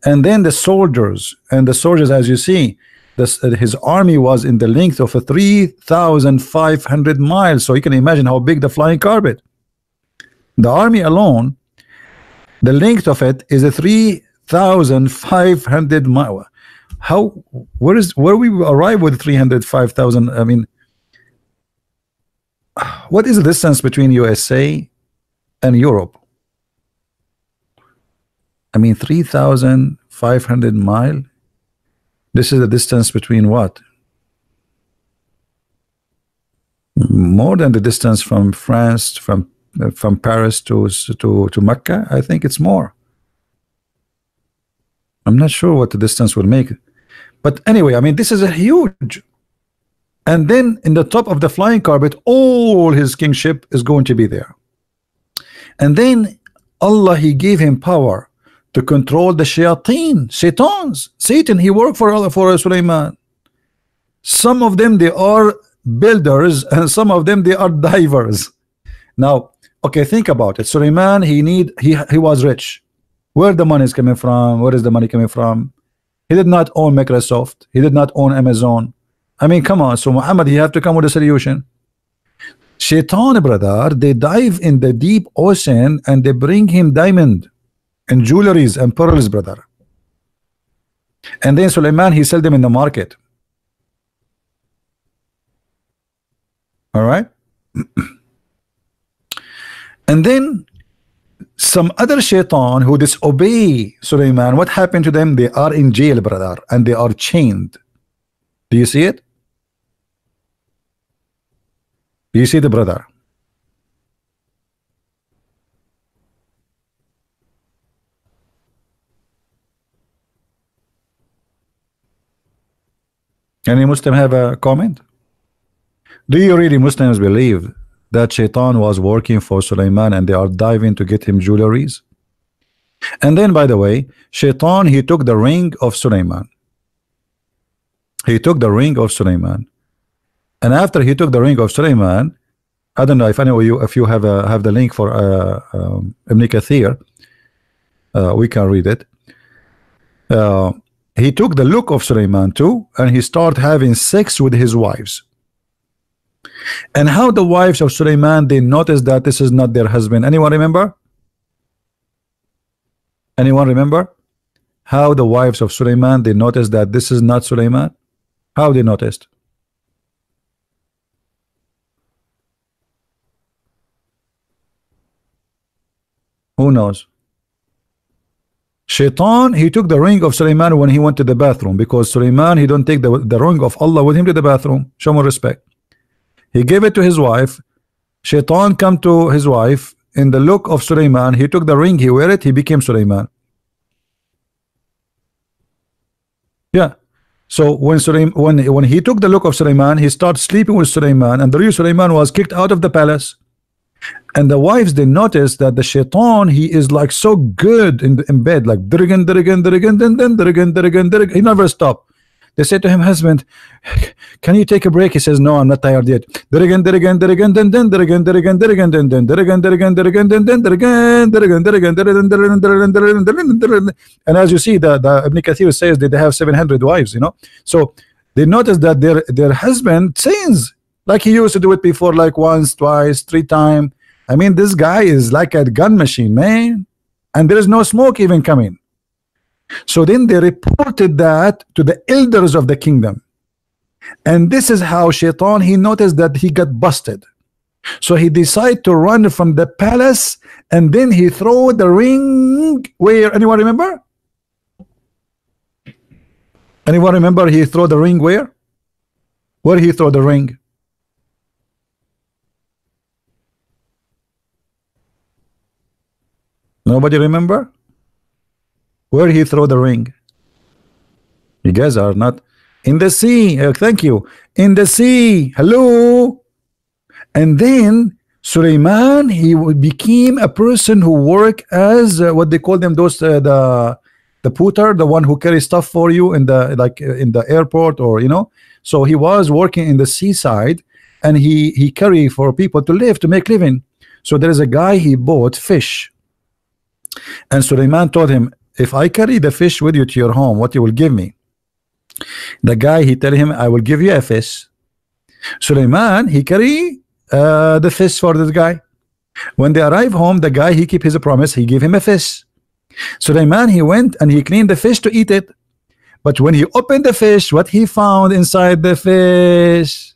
And then the soldiers and the soldiers as you see this, his army was in the length of a 3,500 miles. So you can imagine how big the flying carpet. The army alone the length of it is a 3,500 mile how where is where we arrive with 305,000 I mean what is the distance between USA and Europe. I mean, 3,500 mile. This is the distance between what? More than the distance from France, from from Paris to to to Mecca. I think it's more. I'm not sure what the distance will make, but anyway, I mean, this is a huge. And then in the top of the flying carpet, all his kingship is going to be there. And then Allah he gave him power to control the shayateen, shaitans, Satan. He worked for Allah for Sulaiman. Some of them they are builders [laughs] and some of them they are divers. Now, okay, think about it. Sulaiman he need he he was rich. Where the money is coming from? Where is the money coming from? He did not own Microsoft. He did not own Amazon. I mean, come on. So Muhammad, he have to come with a solution. Shaitan, brother, they dive in the deep ocean and they bring him diamond and jewelries and pearls, brother. And then Suleiman, he sell them in the market. All right. [clears throat] and then some other shaitan who disobey Suleiman, what happened to them? They are in jail, brother, and they are chained. Do you see it? You see the brother. Any Muslim have a comment? Do you really Muslims believe that Shaitan was working for Sulaiman and they are diving to get him jewelries? And then by the way, Shaitan he took the ring of Sulaiman. He took the ring of Sulaiman and after he took the ring of Suleiman, I don't know if any of you if you have a, have the link for uh, um, Ibn Kathir, uh, we can read it. Uh, he took the look of Suleiman too, and he started having sex with his wives. And how the wives of Suleiman they noticed that this is not their husband. Anyone remember? Anyone remember? How the wives of Suleiman they noticed that this is not Suleiman? How they noticed? Who knows? Shaitan, he took the ring of Sulaiman when he went to the bathroom because Sulaiman, he don't take the, the ring of Allah with him to the bathroom. Show more respect. He gave it to his wife. Shaitan come to his wife in the look of Sulaiman. He took the ring, he wear it, he became Sulaiman. Yeah. So when Sulaiman, when when he took the look of Sulaiman, he started sleeping with Sulaiman, and the real Sulaiman was kicked out of the palace and the wives they notice that the shaitan he is like so good in, in bed like dirgan dirgan dirgan then then dirgan dirgan dirgan he never stop they say to him husband can you take a break he says no i'm not tired yet dirgan dirgan dirgan then then dirgan dirgan dirgan then then dirgan dirgan dirgan then then dirgan dirgan dirgan dirgan dirgan dirgan and as you see the the Ibn Kathir says that they have 700 wives you know so they notice that their their husband sins like he used to do it before like once twice three times I mean, this guy is like a gun machine, man. And there is no smoke even coming. So then they reported that to the elders of the kingdom. And this is how Shaitan, he noticed that he got busted. So he decided to run from the palace and then he throw the ring where anyone remember? Anyone remember he throw the ring where? Where he throw the ring? Nobody remember? Where he throw the ring? You guys are not in the sea. Uh, thank you. In the sea. Hello. And then Suleiman he became a person who work as uh, what they call them those uh, the the putter the one who carries stuff for you in the like uh, in the airport or you know so he was working in the seaside and he he carry for people to live to make living so there is a guy he bought fish and Suleiman told him if I carry the fish with you to your home what you will give me? The guy he tell him I will give you a fish. Suleiman he carry uh, the fish for this guy. When they arrive home the guy he keep his promise he give him a fish. Suleiman he went and he cleaned the fish to eat it. But when he opened the fish what he found inside the fish?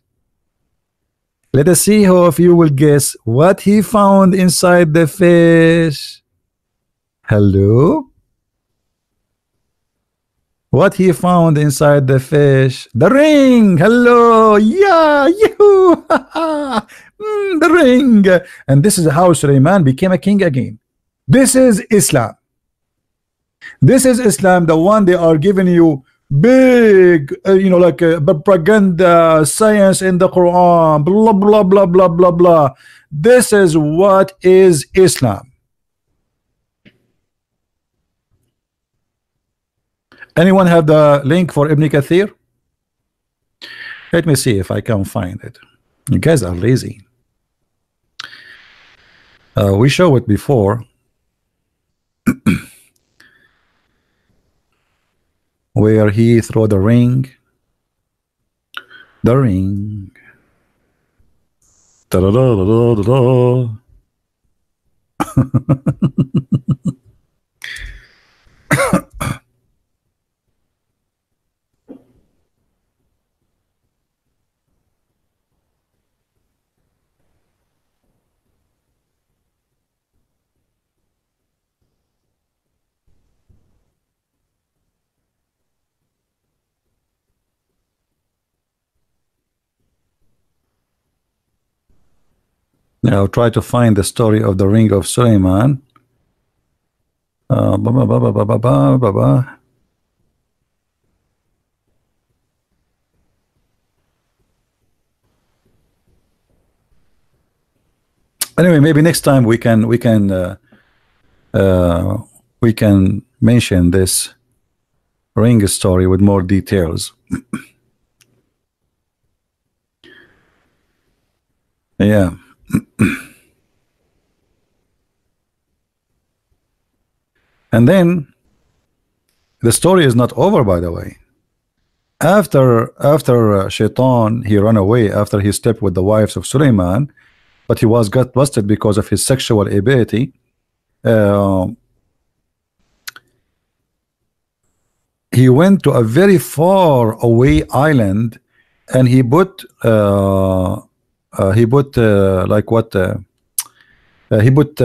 Let us see how if you will guess what he found inside the fish hello? What he found inside the fish? The ring! Hello! Yeah! You [laughs] mm, the ring! And this is how Suleiman became a king again. This is Islam. This is Islam the one they are giving you big uh, you know like uh, propaganda science in the Quran blah blah blah blah blah blah. This is what is Islam anyone have the link for Ibn Kathir let me see if I can find it you guys are lazy uh, we show it before where he throw the ring the ring da -da -da Now try to find the story of the ring of Suleiman. Uh, Anyway, maybe next time we can we can uh, uh, we can mention this ring story with more details. [clears throat] yeah and then the story is not over by the way. After after uh, Shaitan he ran away after he slept with the wives of Suleiman but he was got busted because of his sexual ability. Uh, he went to a very far away island and he put uh, he put uh, like what uh, he put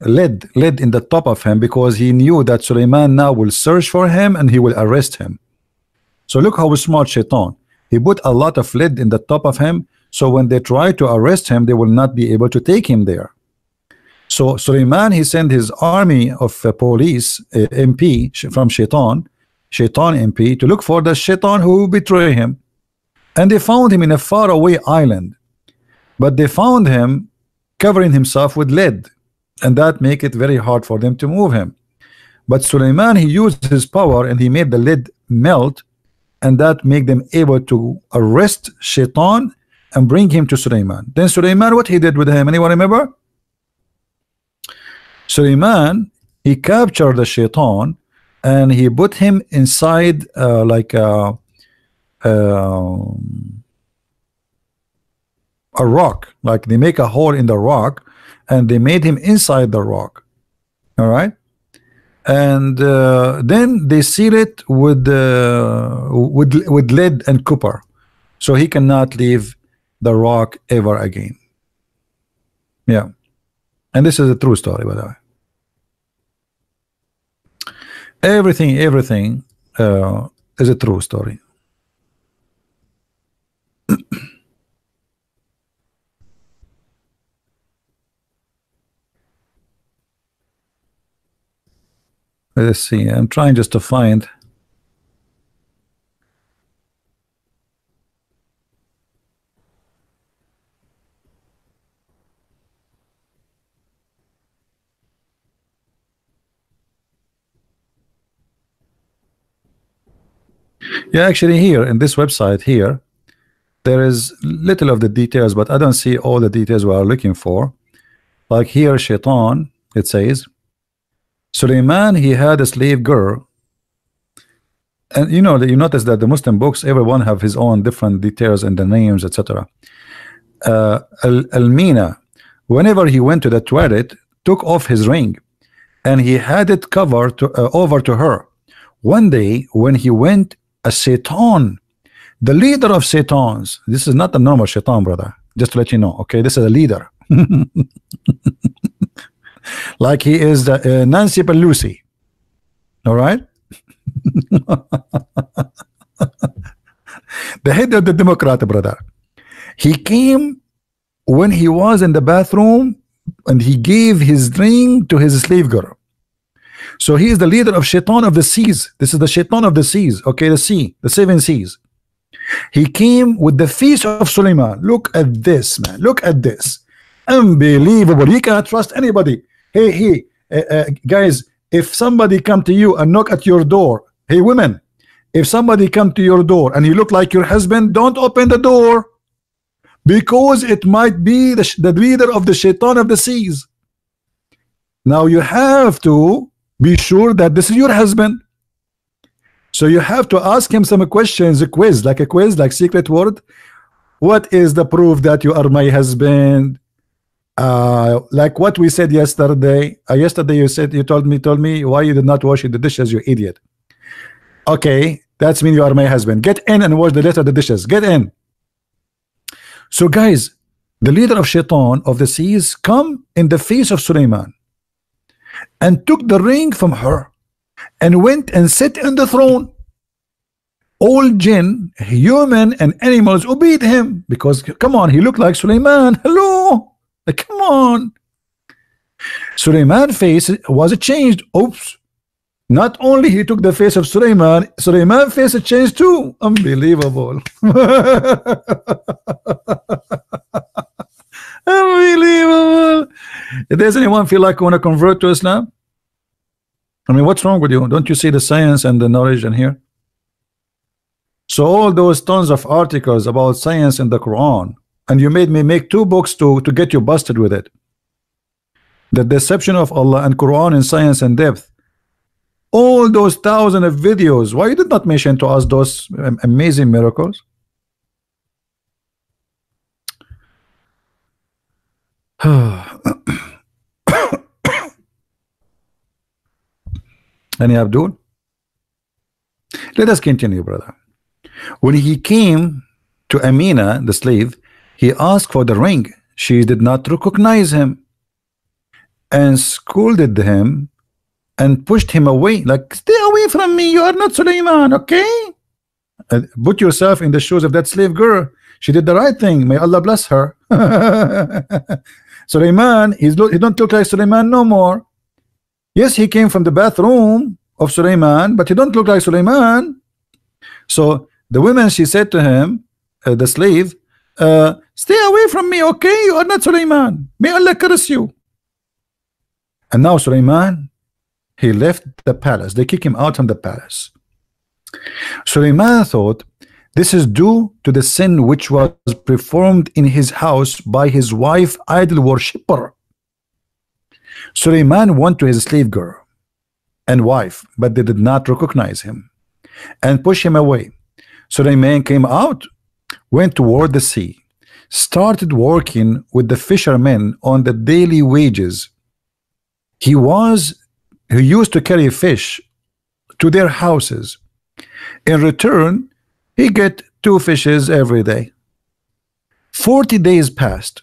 lead lead in the top of him because he knew that Suleiman now will search for him and he will arrest him. So look how smart Shaitan. He put a lot of lead in the top of him. So when they try to arrest him they will not be able to take him there. So Suleiman he sent his army of uh, police uh, MP from Shaitan Shaitan MP to look for the Shaitan who betray him. And they found him in a faraway island but they found him covering himself with lead and that make it very hard for them to move him. But Suleiman he used his power and he made the lead melt and that make them able to arrest Shaitan and bring him to Suleiman. Then Suleiman what he did with him? Anyone remember? Suleiman he captured the Shaitan and he put him inside uh, like a, uh, a rock. Like they make a hole in the rock and they made him inside the rock. All right? And uh, then they seal it with uh, with with lead and copper. So he cannot leave the rock ever again. Yeah. And this is a true story by the way. Everything everything uh, is a true story [clears throat] let's see I'm trying just to find Yeah, actually here in this website here, there is little of the details, but I don't see all the details we are looking for. Like here, Shaitan, it says, Suleiman, he had a slave girl. And you know, that you notice that the Muslim books, everyone have his own different details and the names, etc. Uh, Al Almina, whenever he went to the toilet, took off his ring and he had it covered to, uh, over to her. One day, when he went a Satan, the leader of Satans. This is not a normal Shaitan, brother. Just to let you know, okay? This is a leader. [laughs] like he is the uh, Nancy Pelosi. All right? [laughs] the head of the Democrat, brother. He came when he was in the bathroom and he gave his ring to his slave girl. So he is the leader of Shaitan of the seas. This is the Shaitan of the seas. Okay, the sea, the seven seas. He came with the feast of Suleiman. Look at this, man. Look at this. Unbelievable. You cannot trust anybody. Hey, hey, uh, uh, guys, if somebody come to you and knock at your door, hey, women, if somebody come to your door and he look like your husband, don't open the door. Because it might be the, the leader of the shaitan of the seas. Now you have to be sure that this is your husband. So you have to ask him some questions a quiz like a quiz like secret word. What is the proof that you are my husband uh like what we said yesterday uh, yesterday you said you told me told me why you did not wash the dishes you idiot. Okay that's mean you are my husband. Get in and wash the rest of the dishes. Get in. So guys the leader of shaitan of the seas come in the face of Suleiman and took the ring from her and went and sat on the throne. All jinn human and animals obeyed him because come on he looked like Suleiman. [laughs] Hello come on Suleiman face was changed oops not only he took the face of Suleiman Suleiman face changed too unbelievable [laughs] Unbelievable. Does anyone feel like want to convert to Islam? I mean, what's wrong with you? Don't you see the science and the knowledge in here? So all those tons of articles about science in the Quran, and you made me make two books to, to get you busted with it. The deception of Allah and Quran in science and depth. All those thousand of videos, why you did not mention to us those amazing miracles? [sighs] Any Abdul? Let us continue, brother. When he came to Amina, the slave, he asked for the ring. She did not recognize him and scolded him and pushed him away. Like, stay away from me. You are not Suleiman, okay? Put yourself in the shoes of that slave girl. She did the right thing. May Allah bless her. [laughs] Suleiman, he's he don't look like Suleiman no more. Yes, he came from the bathroom of Suleiman, but he don't look like Suleiman. So the woman, she said to him, uh, the slave, uh, stay away from me, okay? You are not Suleiman. May Allah curse you. And now Suleiman, he left the palace. They kick him out from the palace. Suleiman thought this is due to the sin which was performed in his house by his wife idol worshipper. Suleiman went to his slave girl and wife, but they did not recognize him and push him away. Suleiman came out, went toward the sea, started working with the fishermen on the daily wages. He was he used to carry fish to their houses. In return, he get two fishes every day. 40 days passed,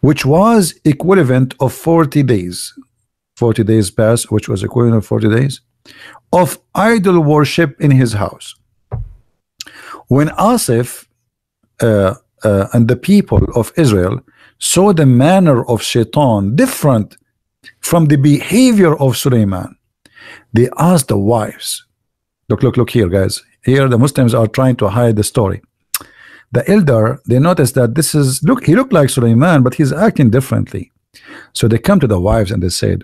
which was equivalent of 40 days. 40 days passed, which was equivalent of 40 days of idol worship in his house. When Asif and the people of Israel saw the manner of Shaitan different from the behavior of Suleiman, they asked the wives. Look, look, look here, guys. Here the Muslims are trying to hide the story. The elder, they noticed that this is look, he looked like Suleiman, but he's acting differently. So they come to the wives and they said,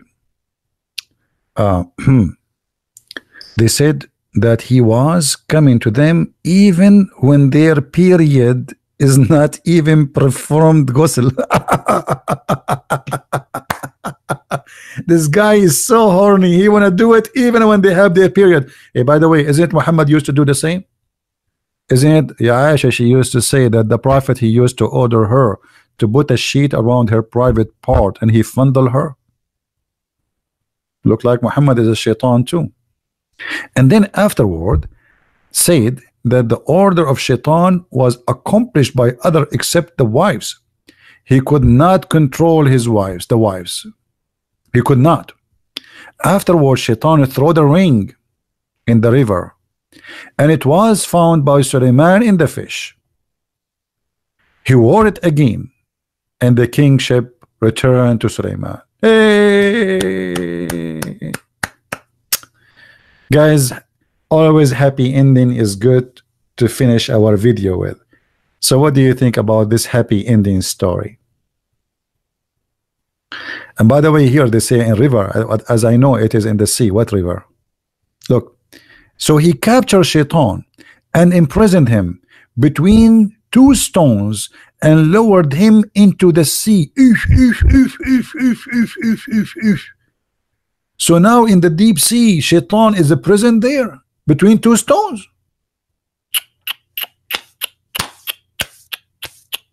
uh, [clears throat] they said that he was coming to them even when their period is not even performed ghusl. [laughs] this guy is so horny. He want to do it even when they have their period. Hey, by the way, isn't Muhammad used to do the same? Isn't it? Yeah, she used to say that the prophet he used to order her to put a sheet around her private part and he fondle her. Look like Muhammad is a shaitan too. And then afterward said that the order of shaitan was accomplished by other except the wives. He could not control his wives, the wives. He could not. Afterwards, shaitan threw the ring in the river, and it was found by Suleiman in the fish. He wore it again, and the kingship returned to Suleiman. Hey! Guys, always happy ending is good to finish our video with. So what do you think about this happy ending story? And by the way, here they say in river, uh, as I know it is in the sea. What river? Look, so he captured Shaitan and imprisoned him between two stones and lowered him into the sea. So now in the deep sea, Shaitan is a prison there between two stones.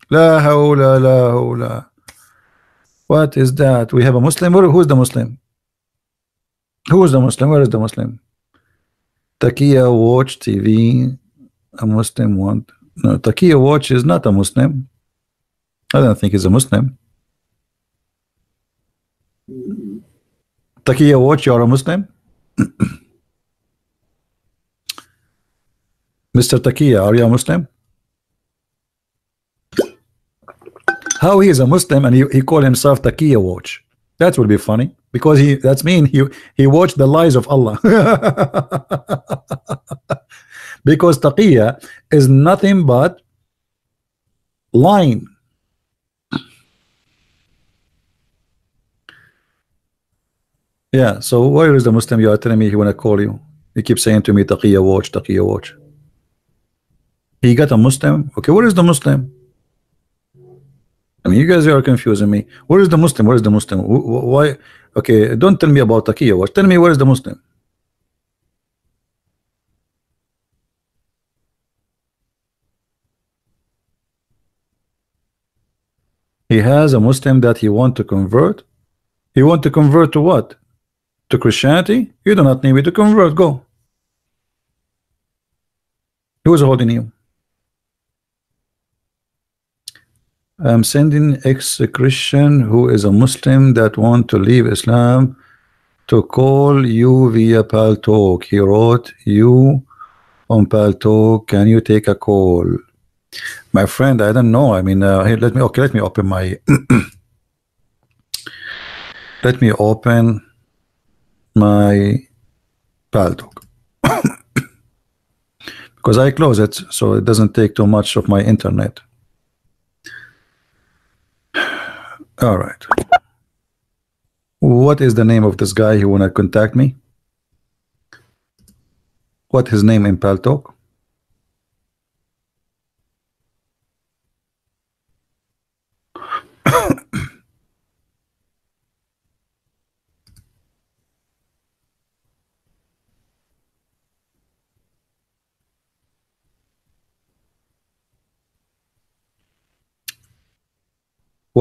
La hawla la hawla. What is that? We have a Muslim. Who is the Muslim? Who is the Muslim? Where is the Muslim? Takia watch TV. A Muslim want. No, Takia watch is not a Muslim. I don't think he's a Muslim. Takia watch, you're a Muslim? Mr. Takia, are you a Muslim? How he is a Muslim and he, he call himself Takia watch. That would be funny because he that's mean he he watched the lies of Allah. [laughs] because Taqiya is nothing but lying. Yeah, so where is the Muslim you are telling me he wanna call you? He keeps saying to me Taqiya watch, Taqiya watch. He got a Muslim. Okay, where is the Muslim? I mean, you guys are confusing me. Where is the Muslim? Where is the Muslim? Why? Okay, don't tell me about Taqiya. watch. Tell me where is the Muslim? He has a Muslim that he want to convert. He want to convert to what? To Christianity? You do not need me to convert. Go. Who is holding you? I'm sending ex-Christian who is a Muslim that want to leave Islam to call you via Paltalk. He wrote you on Paltalk. Can you take a call? My friend, I don't know. I mean, uh, let me okay. Let me open my. [clears throat] let me open my Paltalk [coughs] because I close it so it doesn't take too much of my internet. [sighs] All right. What is the name of this guy who wanna contact me? What his name in Paltalk? [coughs]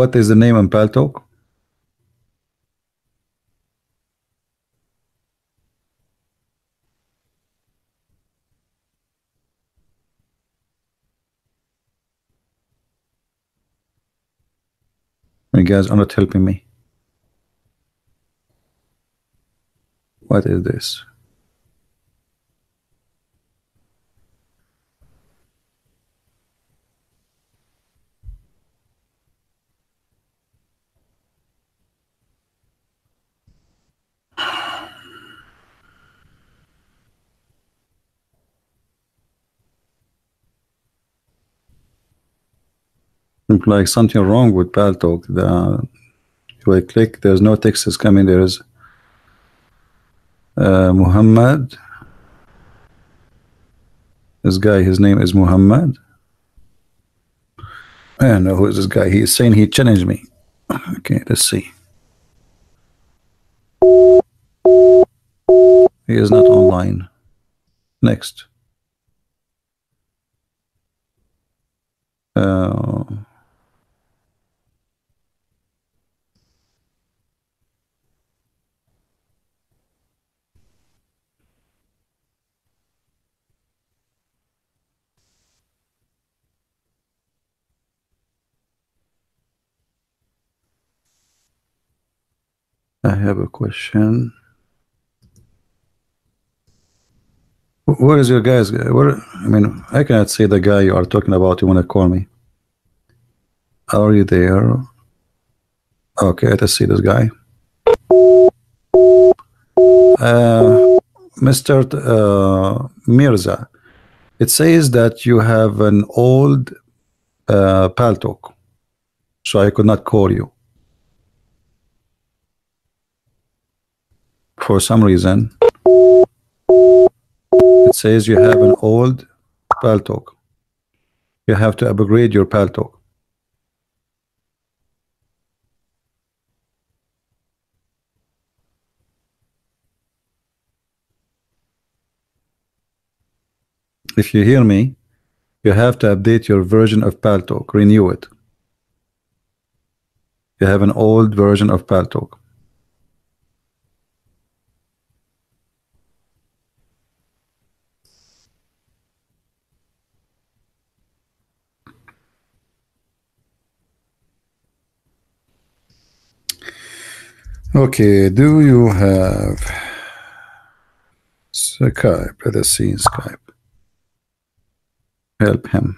What is the name on Paltalk? You guys are not helping me. What is this? Like something wrong with Paltalk. The if I click, there's no text is coming. There is uh, Muhammad. This guy, his name is Muhammad. I don't know who is this guy. He's saying he challenged me. Okay, let's see. He is not online. Next. Uh, I have a question. Where is your guys? Where I mean, I cannot see the guy you are talking about. You want to call me? Are you there? Okay, let's see this guy. Uh, Mr. Uh, Mirza, it says that you have an old uh, Paltalk, so I could not call you. For some reason it says you have an old Paltalk you have to upgrade your Paltalk if you hear me you have to update your version of Paltalk renew it. You have an old version of Paltalk Okay, do you have Skype? Let us see Skype. Help him.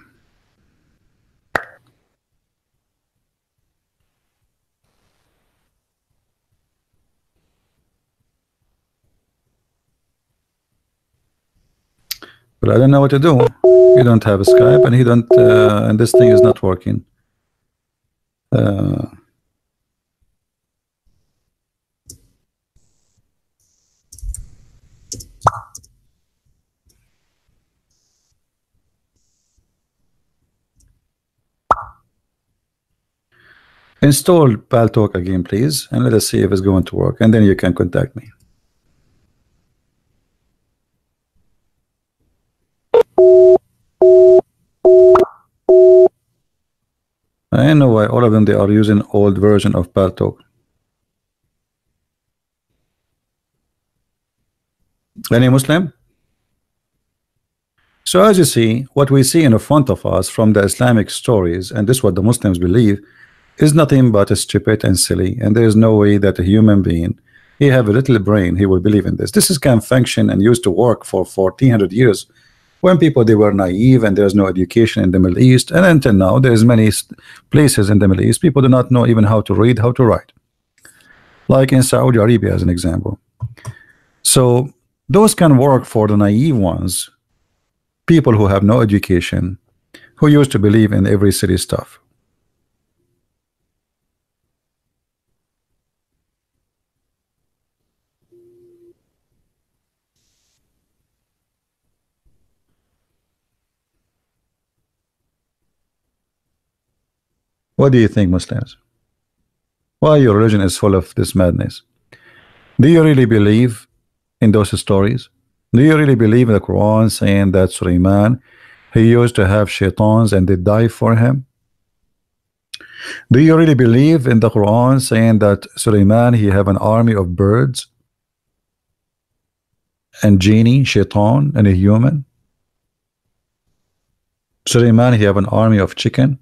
But I don't know what to do. You don't have a Skype, and he don't, uh, and this thing is not working. Uh, Install Paltalk again, please, and let us see if it's going to work, and then you can contact me. I know why all of them they are using old version of Paltalk. Any Muslim? So as you see, what we see in the front of us from the Islamic stories, and this is what the Muslims believe, is nothing but a stupid and silly and there is no way that a human being he have a little brain he will believe in this. This is can function and used to work for 1400 years when people they were naive and there's no education in the Middle East and until now there's many places in the Middle East people do not know even how to read how to write. Like in Saudi Arabia as an example. So those can work for the naive ones people who have no education who used to believe in every city stuff What do you think, Muslims? Why your religion is full of this madness? Do you really believe in those stories? Do you really believe in the Quran saying that Suleiman he used to have shaitans and they die for him? Do you really believe in the Quran saying that Suleiman he have an army of birds and genie, shaitan, and a human? Suleiman he have an army of chicken?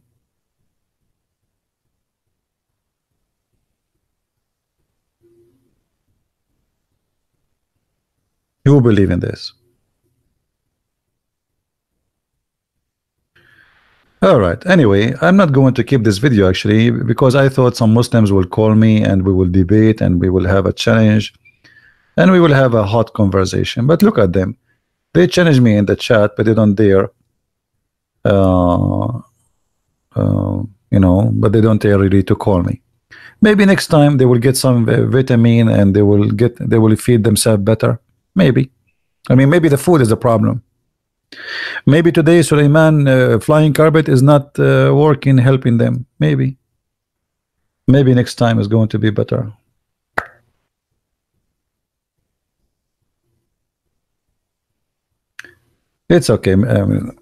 Who believe in this? All right. Anyway, I'm not going to keep this video actually because I thought some Muslims will call me and we will debate and we will have a challenge and we will have a hot conversation. But look at them. They challenge me in the chat, but they don't dare. Uh, uh, you know, but they don't dare really to call me. Maybe next time they will get some vitamin and they will get they will feed themselves better. Maybe. I mean, maybe the food is a problem. Maybe today Suleiman uh, flying carpet is not uh, working helping them. Maybe. Maybe next time is going to be better. It's okay. Um,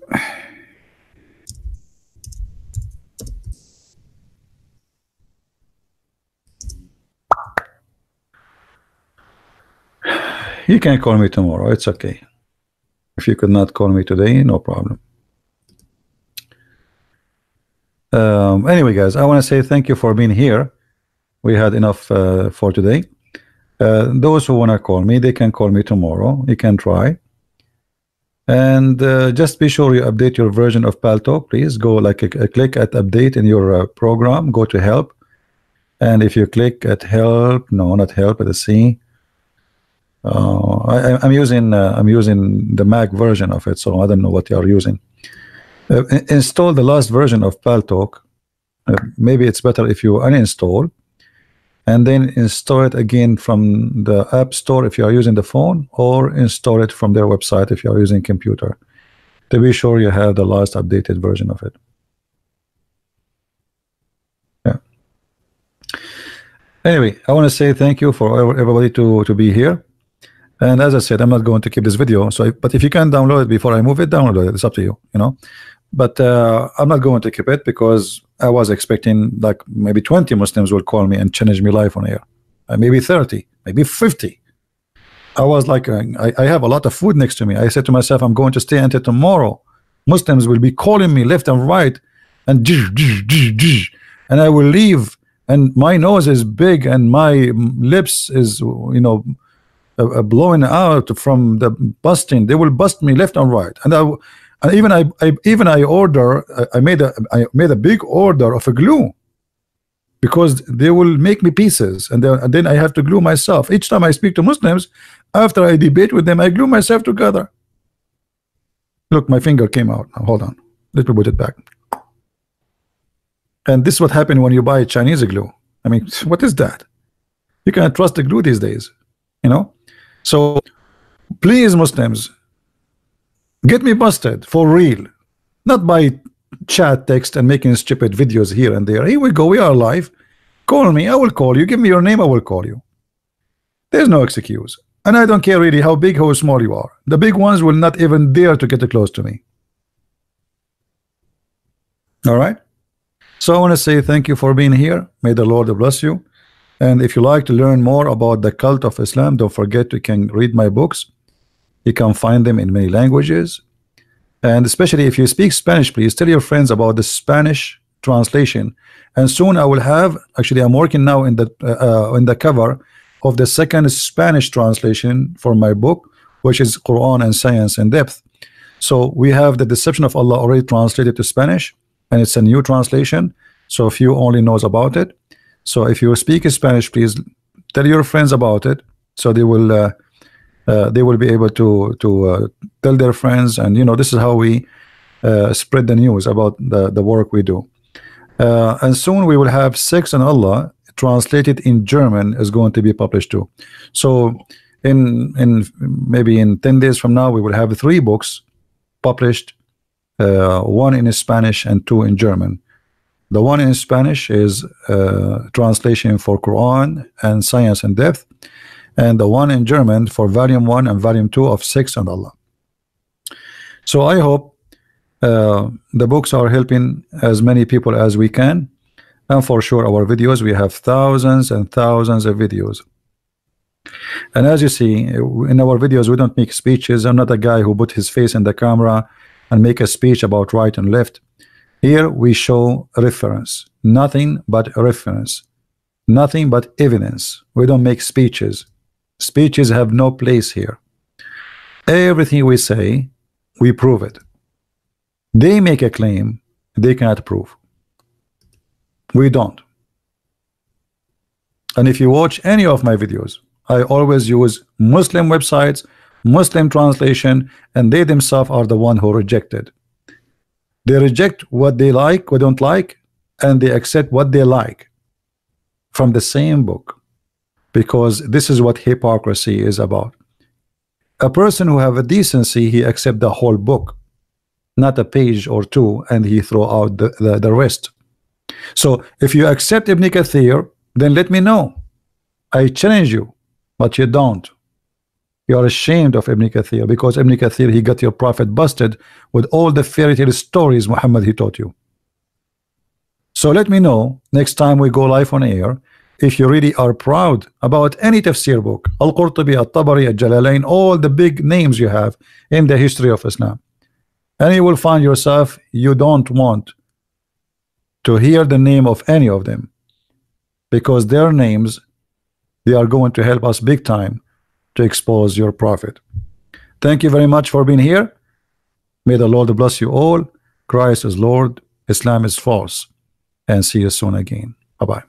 you can call me tomorrow. It's okay. If you could not call me today, no problem. Um, anyway, guys, I want to say thank you for being here. We had enough uh, for today. Uh, those who want to call me, they can call me tomorrow. You can try. And uh, just be sure you update your version of Paltalk. Please go like a, a click at update in your uh, program. Go to help. And if you click at help, no, not help, at the C, uh, I, am using uh, I'm using the Mac version of it, so I don't know what you are using. Uh, install the last version of Paltalk. Uh, maybe it's better if you uninstall and then install it again from the App Store if you are using the phone, or install it from their website if you are using computer. To be sure you have the last updated version of it. Yeah. Anyway, I want to say thank you for everybody to to be here. And as I said, I'm not going to keep this video. So, but if you can download it before I move it, download it. It's up to you, you know. But uh, I'm not going to keep it because I was expecting like maybe 20 Muslims will call me and challenge me live on air. Uh, maybe 30, maybe 50. I was like, uh, I, I have a lot of food next to me. I said to myself, I'm going to stay until tomorrow. Muslims will be calling me left and right, and and I will leave. And my nose is big, and my lips is, you know, uh, blowing out from the busting. They will bust me left and right, and I, and even I, I even I order. I, I made a I made a big order of a glue because they will make me pieces, and then, and then I have to glue myself. Each time I speak to Muslims, after I debate with them, I glue myself together. Look, my finger came out. Now hold on. Let me put it back. And this is what happened when you buy Chinese glue. I mean, [laughs] what is that? You cannot trust the glue these days, you know. So please, Muslims, get me busted for real, not by chat text and making stupid videos here and there. Here we go, we are live. Call me, I will call you. Give me your name, I will call you. There's no excuse. And I don't care really how big, how small you are. The big ones will not even dare to get close to me. All right. So I want to say thank you for being here. May the Lord bless you. And if you like to learn more about the cult of Islam, don't forget you can read my books. You can find them in many languages. And especially if you speak Spanish, please tell your friends about the Spanish translation. And soon I will have, actually I'm working now in the uh, uh in the cover of the second Spanish translation for my book, which is Quran and Science in Depth. So we have the Deception of Allah already translated to Spanish, and it's a new translation. So few only knows about it. So if you speak Spanish, please tell your friends about it, so they will uh, uh, they will be able to to uh, tell their friends, and you know this is how we uh, spread the news about the the work we do. Uh, and soon we will have Sex and Allah translated in German is going to be published too. So in in maybe in 10 days from now we will have three books published uh, one in Spanish and two in German the one in Spanish is uh, translation for Quran and Science in Depth, and the one in German for Volume 1 and Volume 2 of Sex and Allah. So I hope uh, the books are helping as many people as we can. and for sure our videos we have thousands and thousands of videos and as you see in our videos we don't make speeches I'm not a guy who put his face in the camera and make a speech about right and left here we show reference. Nothing but reference. Nothing but evidence. We don't make speeches. Speeches have no place here. Everything we say we prove it. They make a claim they cannot prove. We don't. And if you watch any of my videos I always use Muslim websites Muslim translation and they themselves are the one who rejected they reject what they like what don't like and they accept what they like from the same book. Because this is what hypocrisy is about. A person who have a decency he accept the whole book not a page or two and he throw out the, the, the rest. So if you accept Ibn Kathir then let me know. I challenge you but you don't you are ashamed of Ibn Kathir because Ibn Kathir he got your prophet busted with all the fairy tale stories Muhammad he taught you. So let me know next time we go live on air if you really are proud about any tafsir book Al-Qurtubi, Al-Tabari, Al-Jalalain all the big names you have in the history of Islam. And you will find yourself you don't want to hear the name of any of them because their names they are going to help us big time to expose your prophet. Thank you very much for being here. May the Lord bless you all. Christ is Lord Islam is false and see you soon again. Bye bye